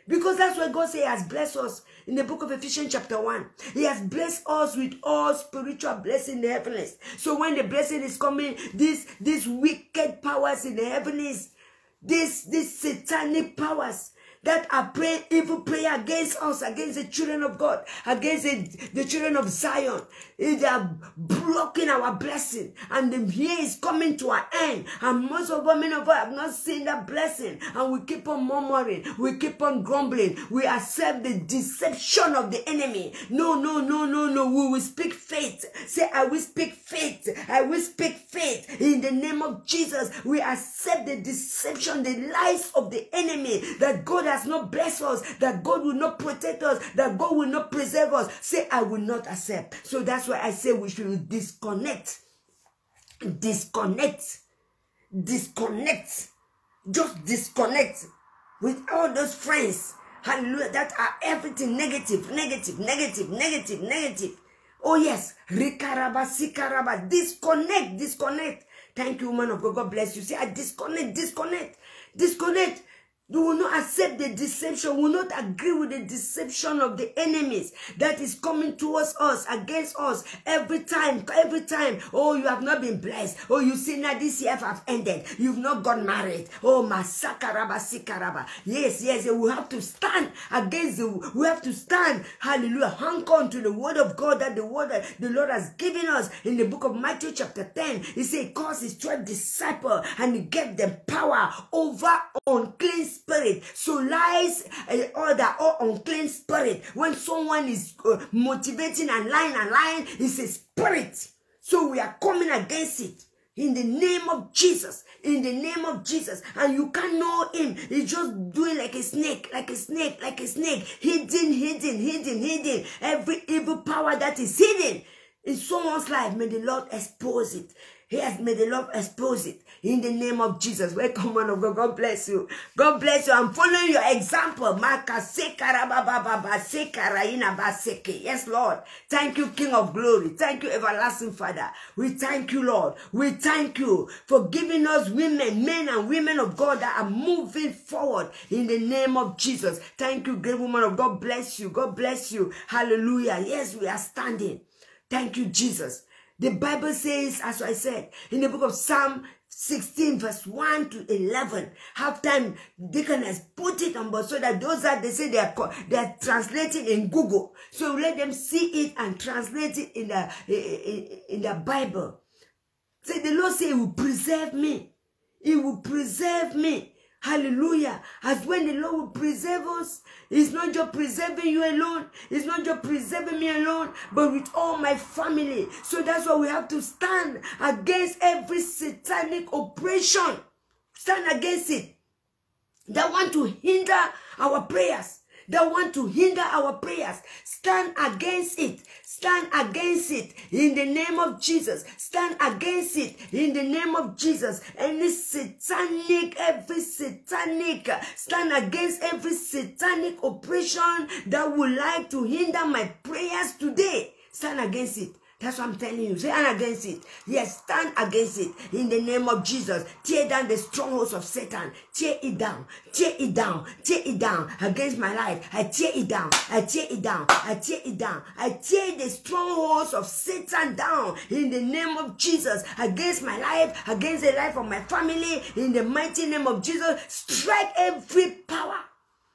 Because that's what God says He has blessed us in the book of Ephesians chapter 1. He has blessed us with all spiritual blessing in the heavens. So when the blessing is coming, these, these wicked powers in the heavens, these, these satanic powers, that are praying evil prayer against us, against the children of God, against the, the children of Zion. They are blocking our blessing. And the year is coming to an end. And most of many of us have not seen that blessing. And we keep on murmuring. We keep on grumbling. We accept the deception of the enemy. No, no, no, no, no. We will speak faith. Say, I will speak faith. I will speak faith. In the name of Jesus, we accept the deception, the lies of the enemy that God has not blessed us, that God will not protect us, that God will not preserve us. Say, I will not accept. So that's why I say we should disconnect. Disconnect. Disconnect. Just disconnect with all those friends. Hallelujah. That are everything negative, negative, negative, negative, negative. Oh yes. Rikaraba, sikaraba. Disconnect, disconnect. Thank you, woman of God. God bless you. Say, I disconnect, disconnect, disconnect. You will not accept the deception, will not agree with the deception of the enemies that is coming towards us, against us, every time, every time. Oh, you have not been blessed. Oh, you see now this year have ended. You've not got married. Oh, masakaraba, sikaraba. Yes, yes, we have to stand against the, we have to stand, hallelujah, hang on to the word of God that the word that the Lord has given us in the book of Matthew chapter 10. He said, cause his 12 disciples and he gave them power over unclean spirit. So lies uh, other or unclean spirit. When someone is uh, motivating and lying and lying, it's a spirit. So we are coming against it. In the name of Jesus. In the name of Jesus. And you can't know him. He's just doing like a snake, like a snake, like a snake. Hidden, hidden, hidden, hidden. Every evil power that is hidden in someone's life, may the Lord expose it. Yes, may the Lord expose it in the name of Jesus. Welcome, man of God. God bless you. God bless you. I'm following your example. Yes, Lord. Thank you, King of glory. Thank you, everlasting Father. We thank you, Lord. We thank you for giving us women, men and women of God that are moving forward in the name of Jesus. Thank you, great woman of God. Bless you. God bless you. Hallelujah. Yes, we are standing. Thank you, Jesus. The Bible says, as I said, in the book of Psalm 16 verse 1 to 11 half time deaconess put it on board so that those that they say they are they are translating in google. So let them see it and translate it in the in, the bible. Say the lord say he will preserve me. He will preserve me Hallelujah. As when the Lord will preserve us, He's not just preserving you alone, He's not just preserving me alone, but with all my family. So that's why we have to stand against every satanic oppression. Stand against it. That want to hinder our prayers that want to hinder our prayers. Stand against it. Stand against it in the name of Jesus. Stand against it in the name of Jesus. Any satanic, every satanic, stand against every satanic oppression that would like to hinder my prayers today. Stand against it. That's what I'm telling you. Stand against it. Yes, stand against it in the name of Jesus. Tear down the strongholds of Satan. Tear it down. Tear it down. Tear it down against my life. I tear it down. I tear it down. I tear it down. I tear the strongholds of Satan down in the name of Jesus against my life, against the life of my family. In the mighty name of Jesus, strike every power.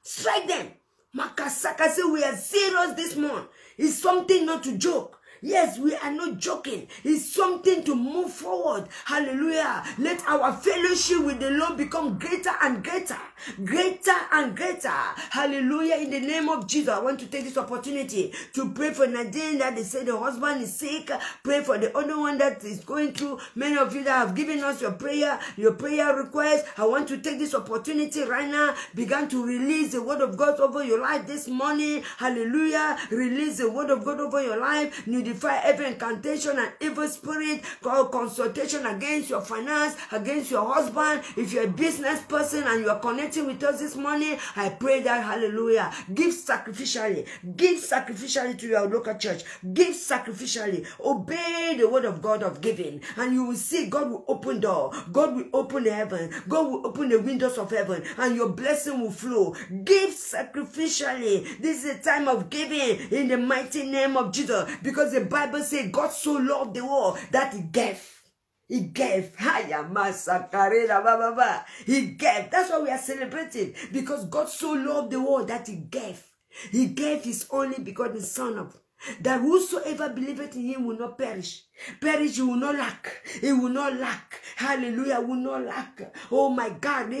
Strike them. Makasaka say we are serious this month. It's something not to joke. Yes, we are not joking. It's something to move forward. Hallelujah. Let our fellowship with the Lord become greater and greater. Greater and greater. Hallelujah. In the name of Jesus, I want to take this opportunity to pray for Nadine that they say the husband is sick. Pray for the other one that is going through. Many of you that have given us your prayer, your prayer request. I want to take this opportunity right now. Begin to release the word of God over your life this morning. Hallelujah. Release the word of God over your life. New defy every incantation and evil spirit, call consultation against your finance, against your husband. If you're a business person and you are connecting with us this morning, I pray that hallelujah. Give sacrificially, give sacrificially to your local church, give sacrificially, obey the word of God of giving, and you will see God will open door, God will open heaven, God will open the windows of heaven, and your blessing will flow. Give sacrificially. This is a time of giving in the mighty name of Jesus because the Bible says God so loved the world that he gave. He gave. He gave. That's why we are celebrating. Because God so loved the world that he gave. He gave his only begotten son of that whosoever believeth in him will not perish, Perish, you will not lack. It will not lack. Hallelujah, will not lack. Oh my God.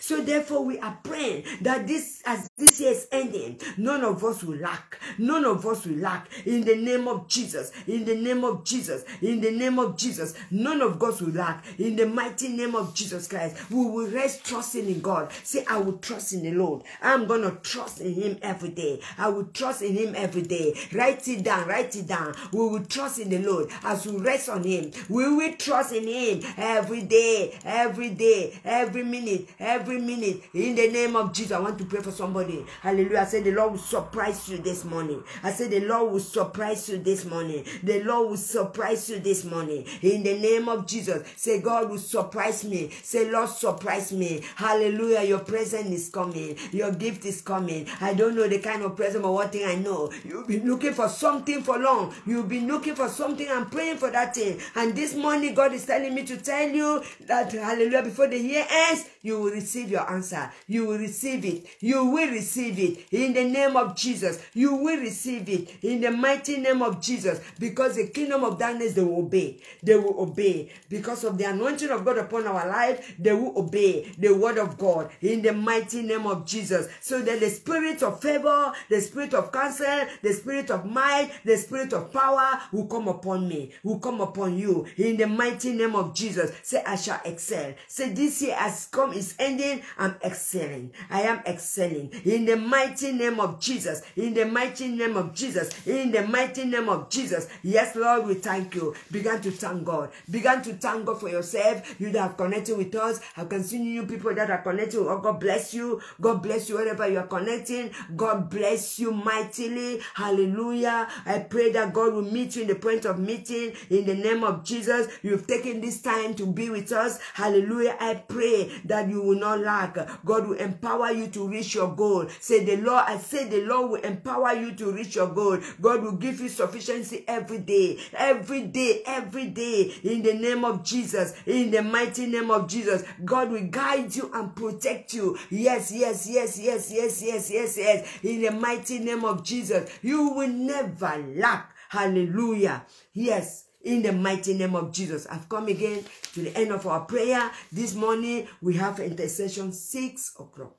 So therefore we are praying that this, as this year is ending, none of us will lack. None of us will lack. In the name of Jesus. In the name of Jesus. In the name of Jesus. None of us will lack. In the mighty name of Jesus Christ. We will rest trusting in God. Say, I will trust in the Lord. I'm going to trust in him every day. I will trust in him every day. Write it down. Write it down. We will will trust in the Lord, as we rest on Him, we will trust in Him every day, every day, every minute, every minute. In the name of Jesus, I want to pray for somebody. Hallelujah. I said the Lord will surprise you this morning. I said the Lord will surprise you this morning. The Lord will surprise you this morning. In the name of Jesus, say God will surprise me. Say Lord surprise me. Hallelujah. Your present is coming. Your gift is coming. I don't know the kind of present, but one thing I know, you've been looking for something for long. You've been looking for something and praying for that thing. And this morning, God is telling me to tell you that, hallelujah, before the year ends, you will receive your answer. You will receive it. You will receive it in the name of Jesus. You will receive it in the mighty name of Jesus because the kingdom of darkness, they will obey. They will obey because of the anointing of God upon our life. They will obey the word of God in the mighty name of Jesus. So that the spirit of favor, the spirit of counsel, the spirit of might, the spirit of power, will come upon me, will come upon you in the mighty name of Jesus. Say, I shall excel. Say, this year has come, is ending. I'm excelling. I am excelling in the mighty name of Jesus. In the mighty name of Jesus. In the mighty name of Jesus. Yes, Lord, we thank you. Began to thank God. Began to thank God for yourself. You that have connected with us. I can see you people that are connected. Oh, God bless you. God bless you wherever you are connecting. God bless you mightily. Hallelujah. I pray that God will meet you in the point of meeting in the name of Jesus. You've taken this time to be with us. Hallelujah. I pray that that you will not lack. God will empower you to reach your goal. Say the Lord, I say the Lord will empower you to reach your goal. God will give you sufficiency every day, every day, every day in the name of Jesus, in the mighty name of Jesus. God will guide you and protect you. Yes, yes, yes, yes, yes, yes, yes, yes. In the mighty name of Jesus, you will never lack. Hallelujah. Yes in the mighty name of Jesus. I've come again to the end of our prayer. This morning we have intercession 6 o'clock.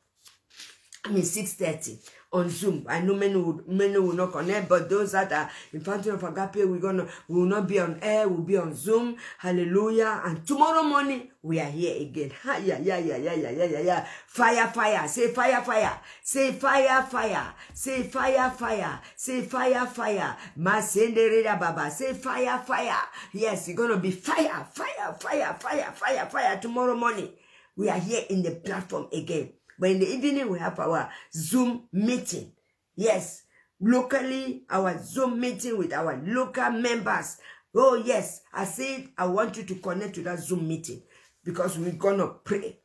I mean 6.30 on Zoom. I know many will, many will not connect, but those that are in Fountain of Agape, we're gonna we will not be on air, we'll be on Zoom. Hallelujah. And tomorrow morning we are here again. Ha, yeah, yeah, yeah, yeah, yeah, yeah, yeah, yeah. Fire, fire. Say fire, fire. Say fire, fire. Say fire, fire. Say fire, fire. Masendereda Baba. Say fire, fire. Yes, it's gonna be fire, fire, fire, fire, fire, fire tomorrow morning. We are here in the platform again. But in the evening, we have our Zoom meeting. Yes, locally, our Zoom meeting with our local members. Oh, yes, I said I want you to connect to that Zoom meeting because we're going to pray.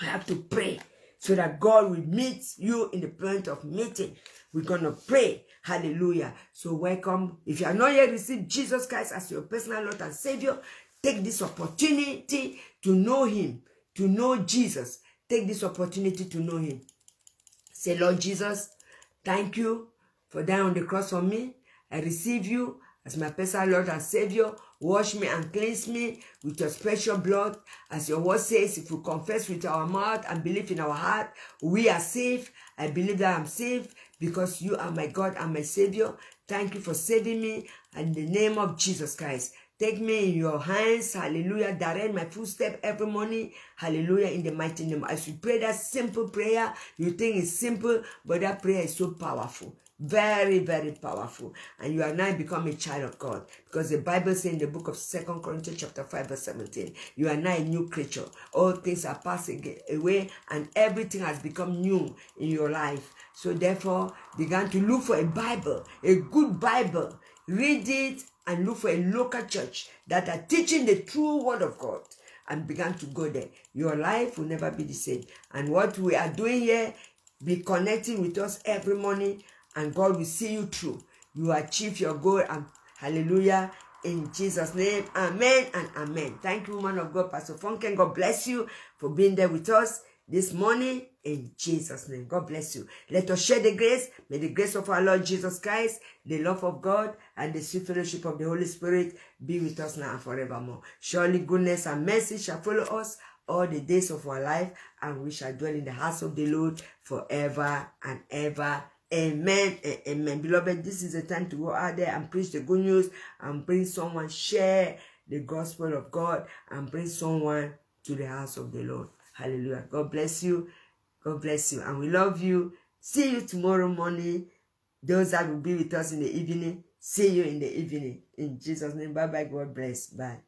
We have to pray so that God will meet you in the point of meeting. We're going to pray. Hallelujah. So welcome. If you have not yet received Jesus Christ as your personal Lord and Savior, take this opportunity to know him, to know Jesus, Take this opportunity to know him. Say, Lord Jesus, thank you for dying on the cross for me. I receive you as my personal Lord and Savior. Wash me and cleanse me with your special blood. As your word says, if we confess with our mouth and believe in our heart, we are safe. I believe that I'm safe because you are my God and my Savior. Thank you for saving me. In the name of Jesus Christ, Take me in your hands. Hallelujah. Direct my footstep every morning. Hallelujah. In the mighty name. As you pray that simple prayer, you think it's simple, but that prayer is so powerful. Very, very powerful. And you are now become a child of God. Because the Bible says in the book of Second Corinthians chapter 5 verse 17, you are now a new creature. All things are passing away and everything has become new in your life. So therefore, began to look for a Bible, a good Bible. Read it and look for a local church that are teaching the true word of God and began to go there. Your life will never be the same. And what we are doing here, be connecting with us every morning and God will see you through. You achieve your goal and hallelujah. In Jesus' name, amen and amen. Thank you, woman of God, Pastor Funken. God bless you for being there with us this morning in Jesus' name. God bless you. Let us share the grace. May the grace of our Lord Jesus Christ, the love of God, and the sweet fellowship of the Holy Spirit be with us now and forevermore. Surely goodness and mercy shall follow us all the days of our life, and we shall dwell in the house of the Lord forever and ever. Amen amen. Beloved, this is the time to go out there and preach the good news and bring someone, share the gospel of God and bring someone to the house of the Lord. Hallelujah. God bless you. God bless you. And we love you. See you tomorrow morning. Those that will be with us in the evening, see you in the evening. In Jesus' name. Bye-bye. God bless. Bye.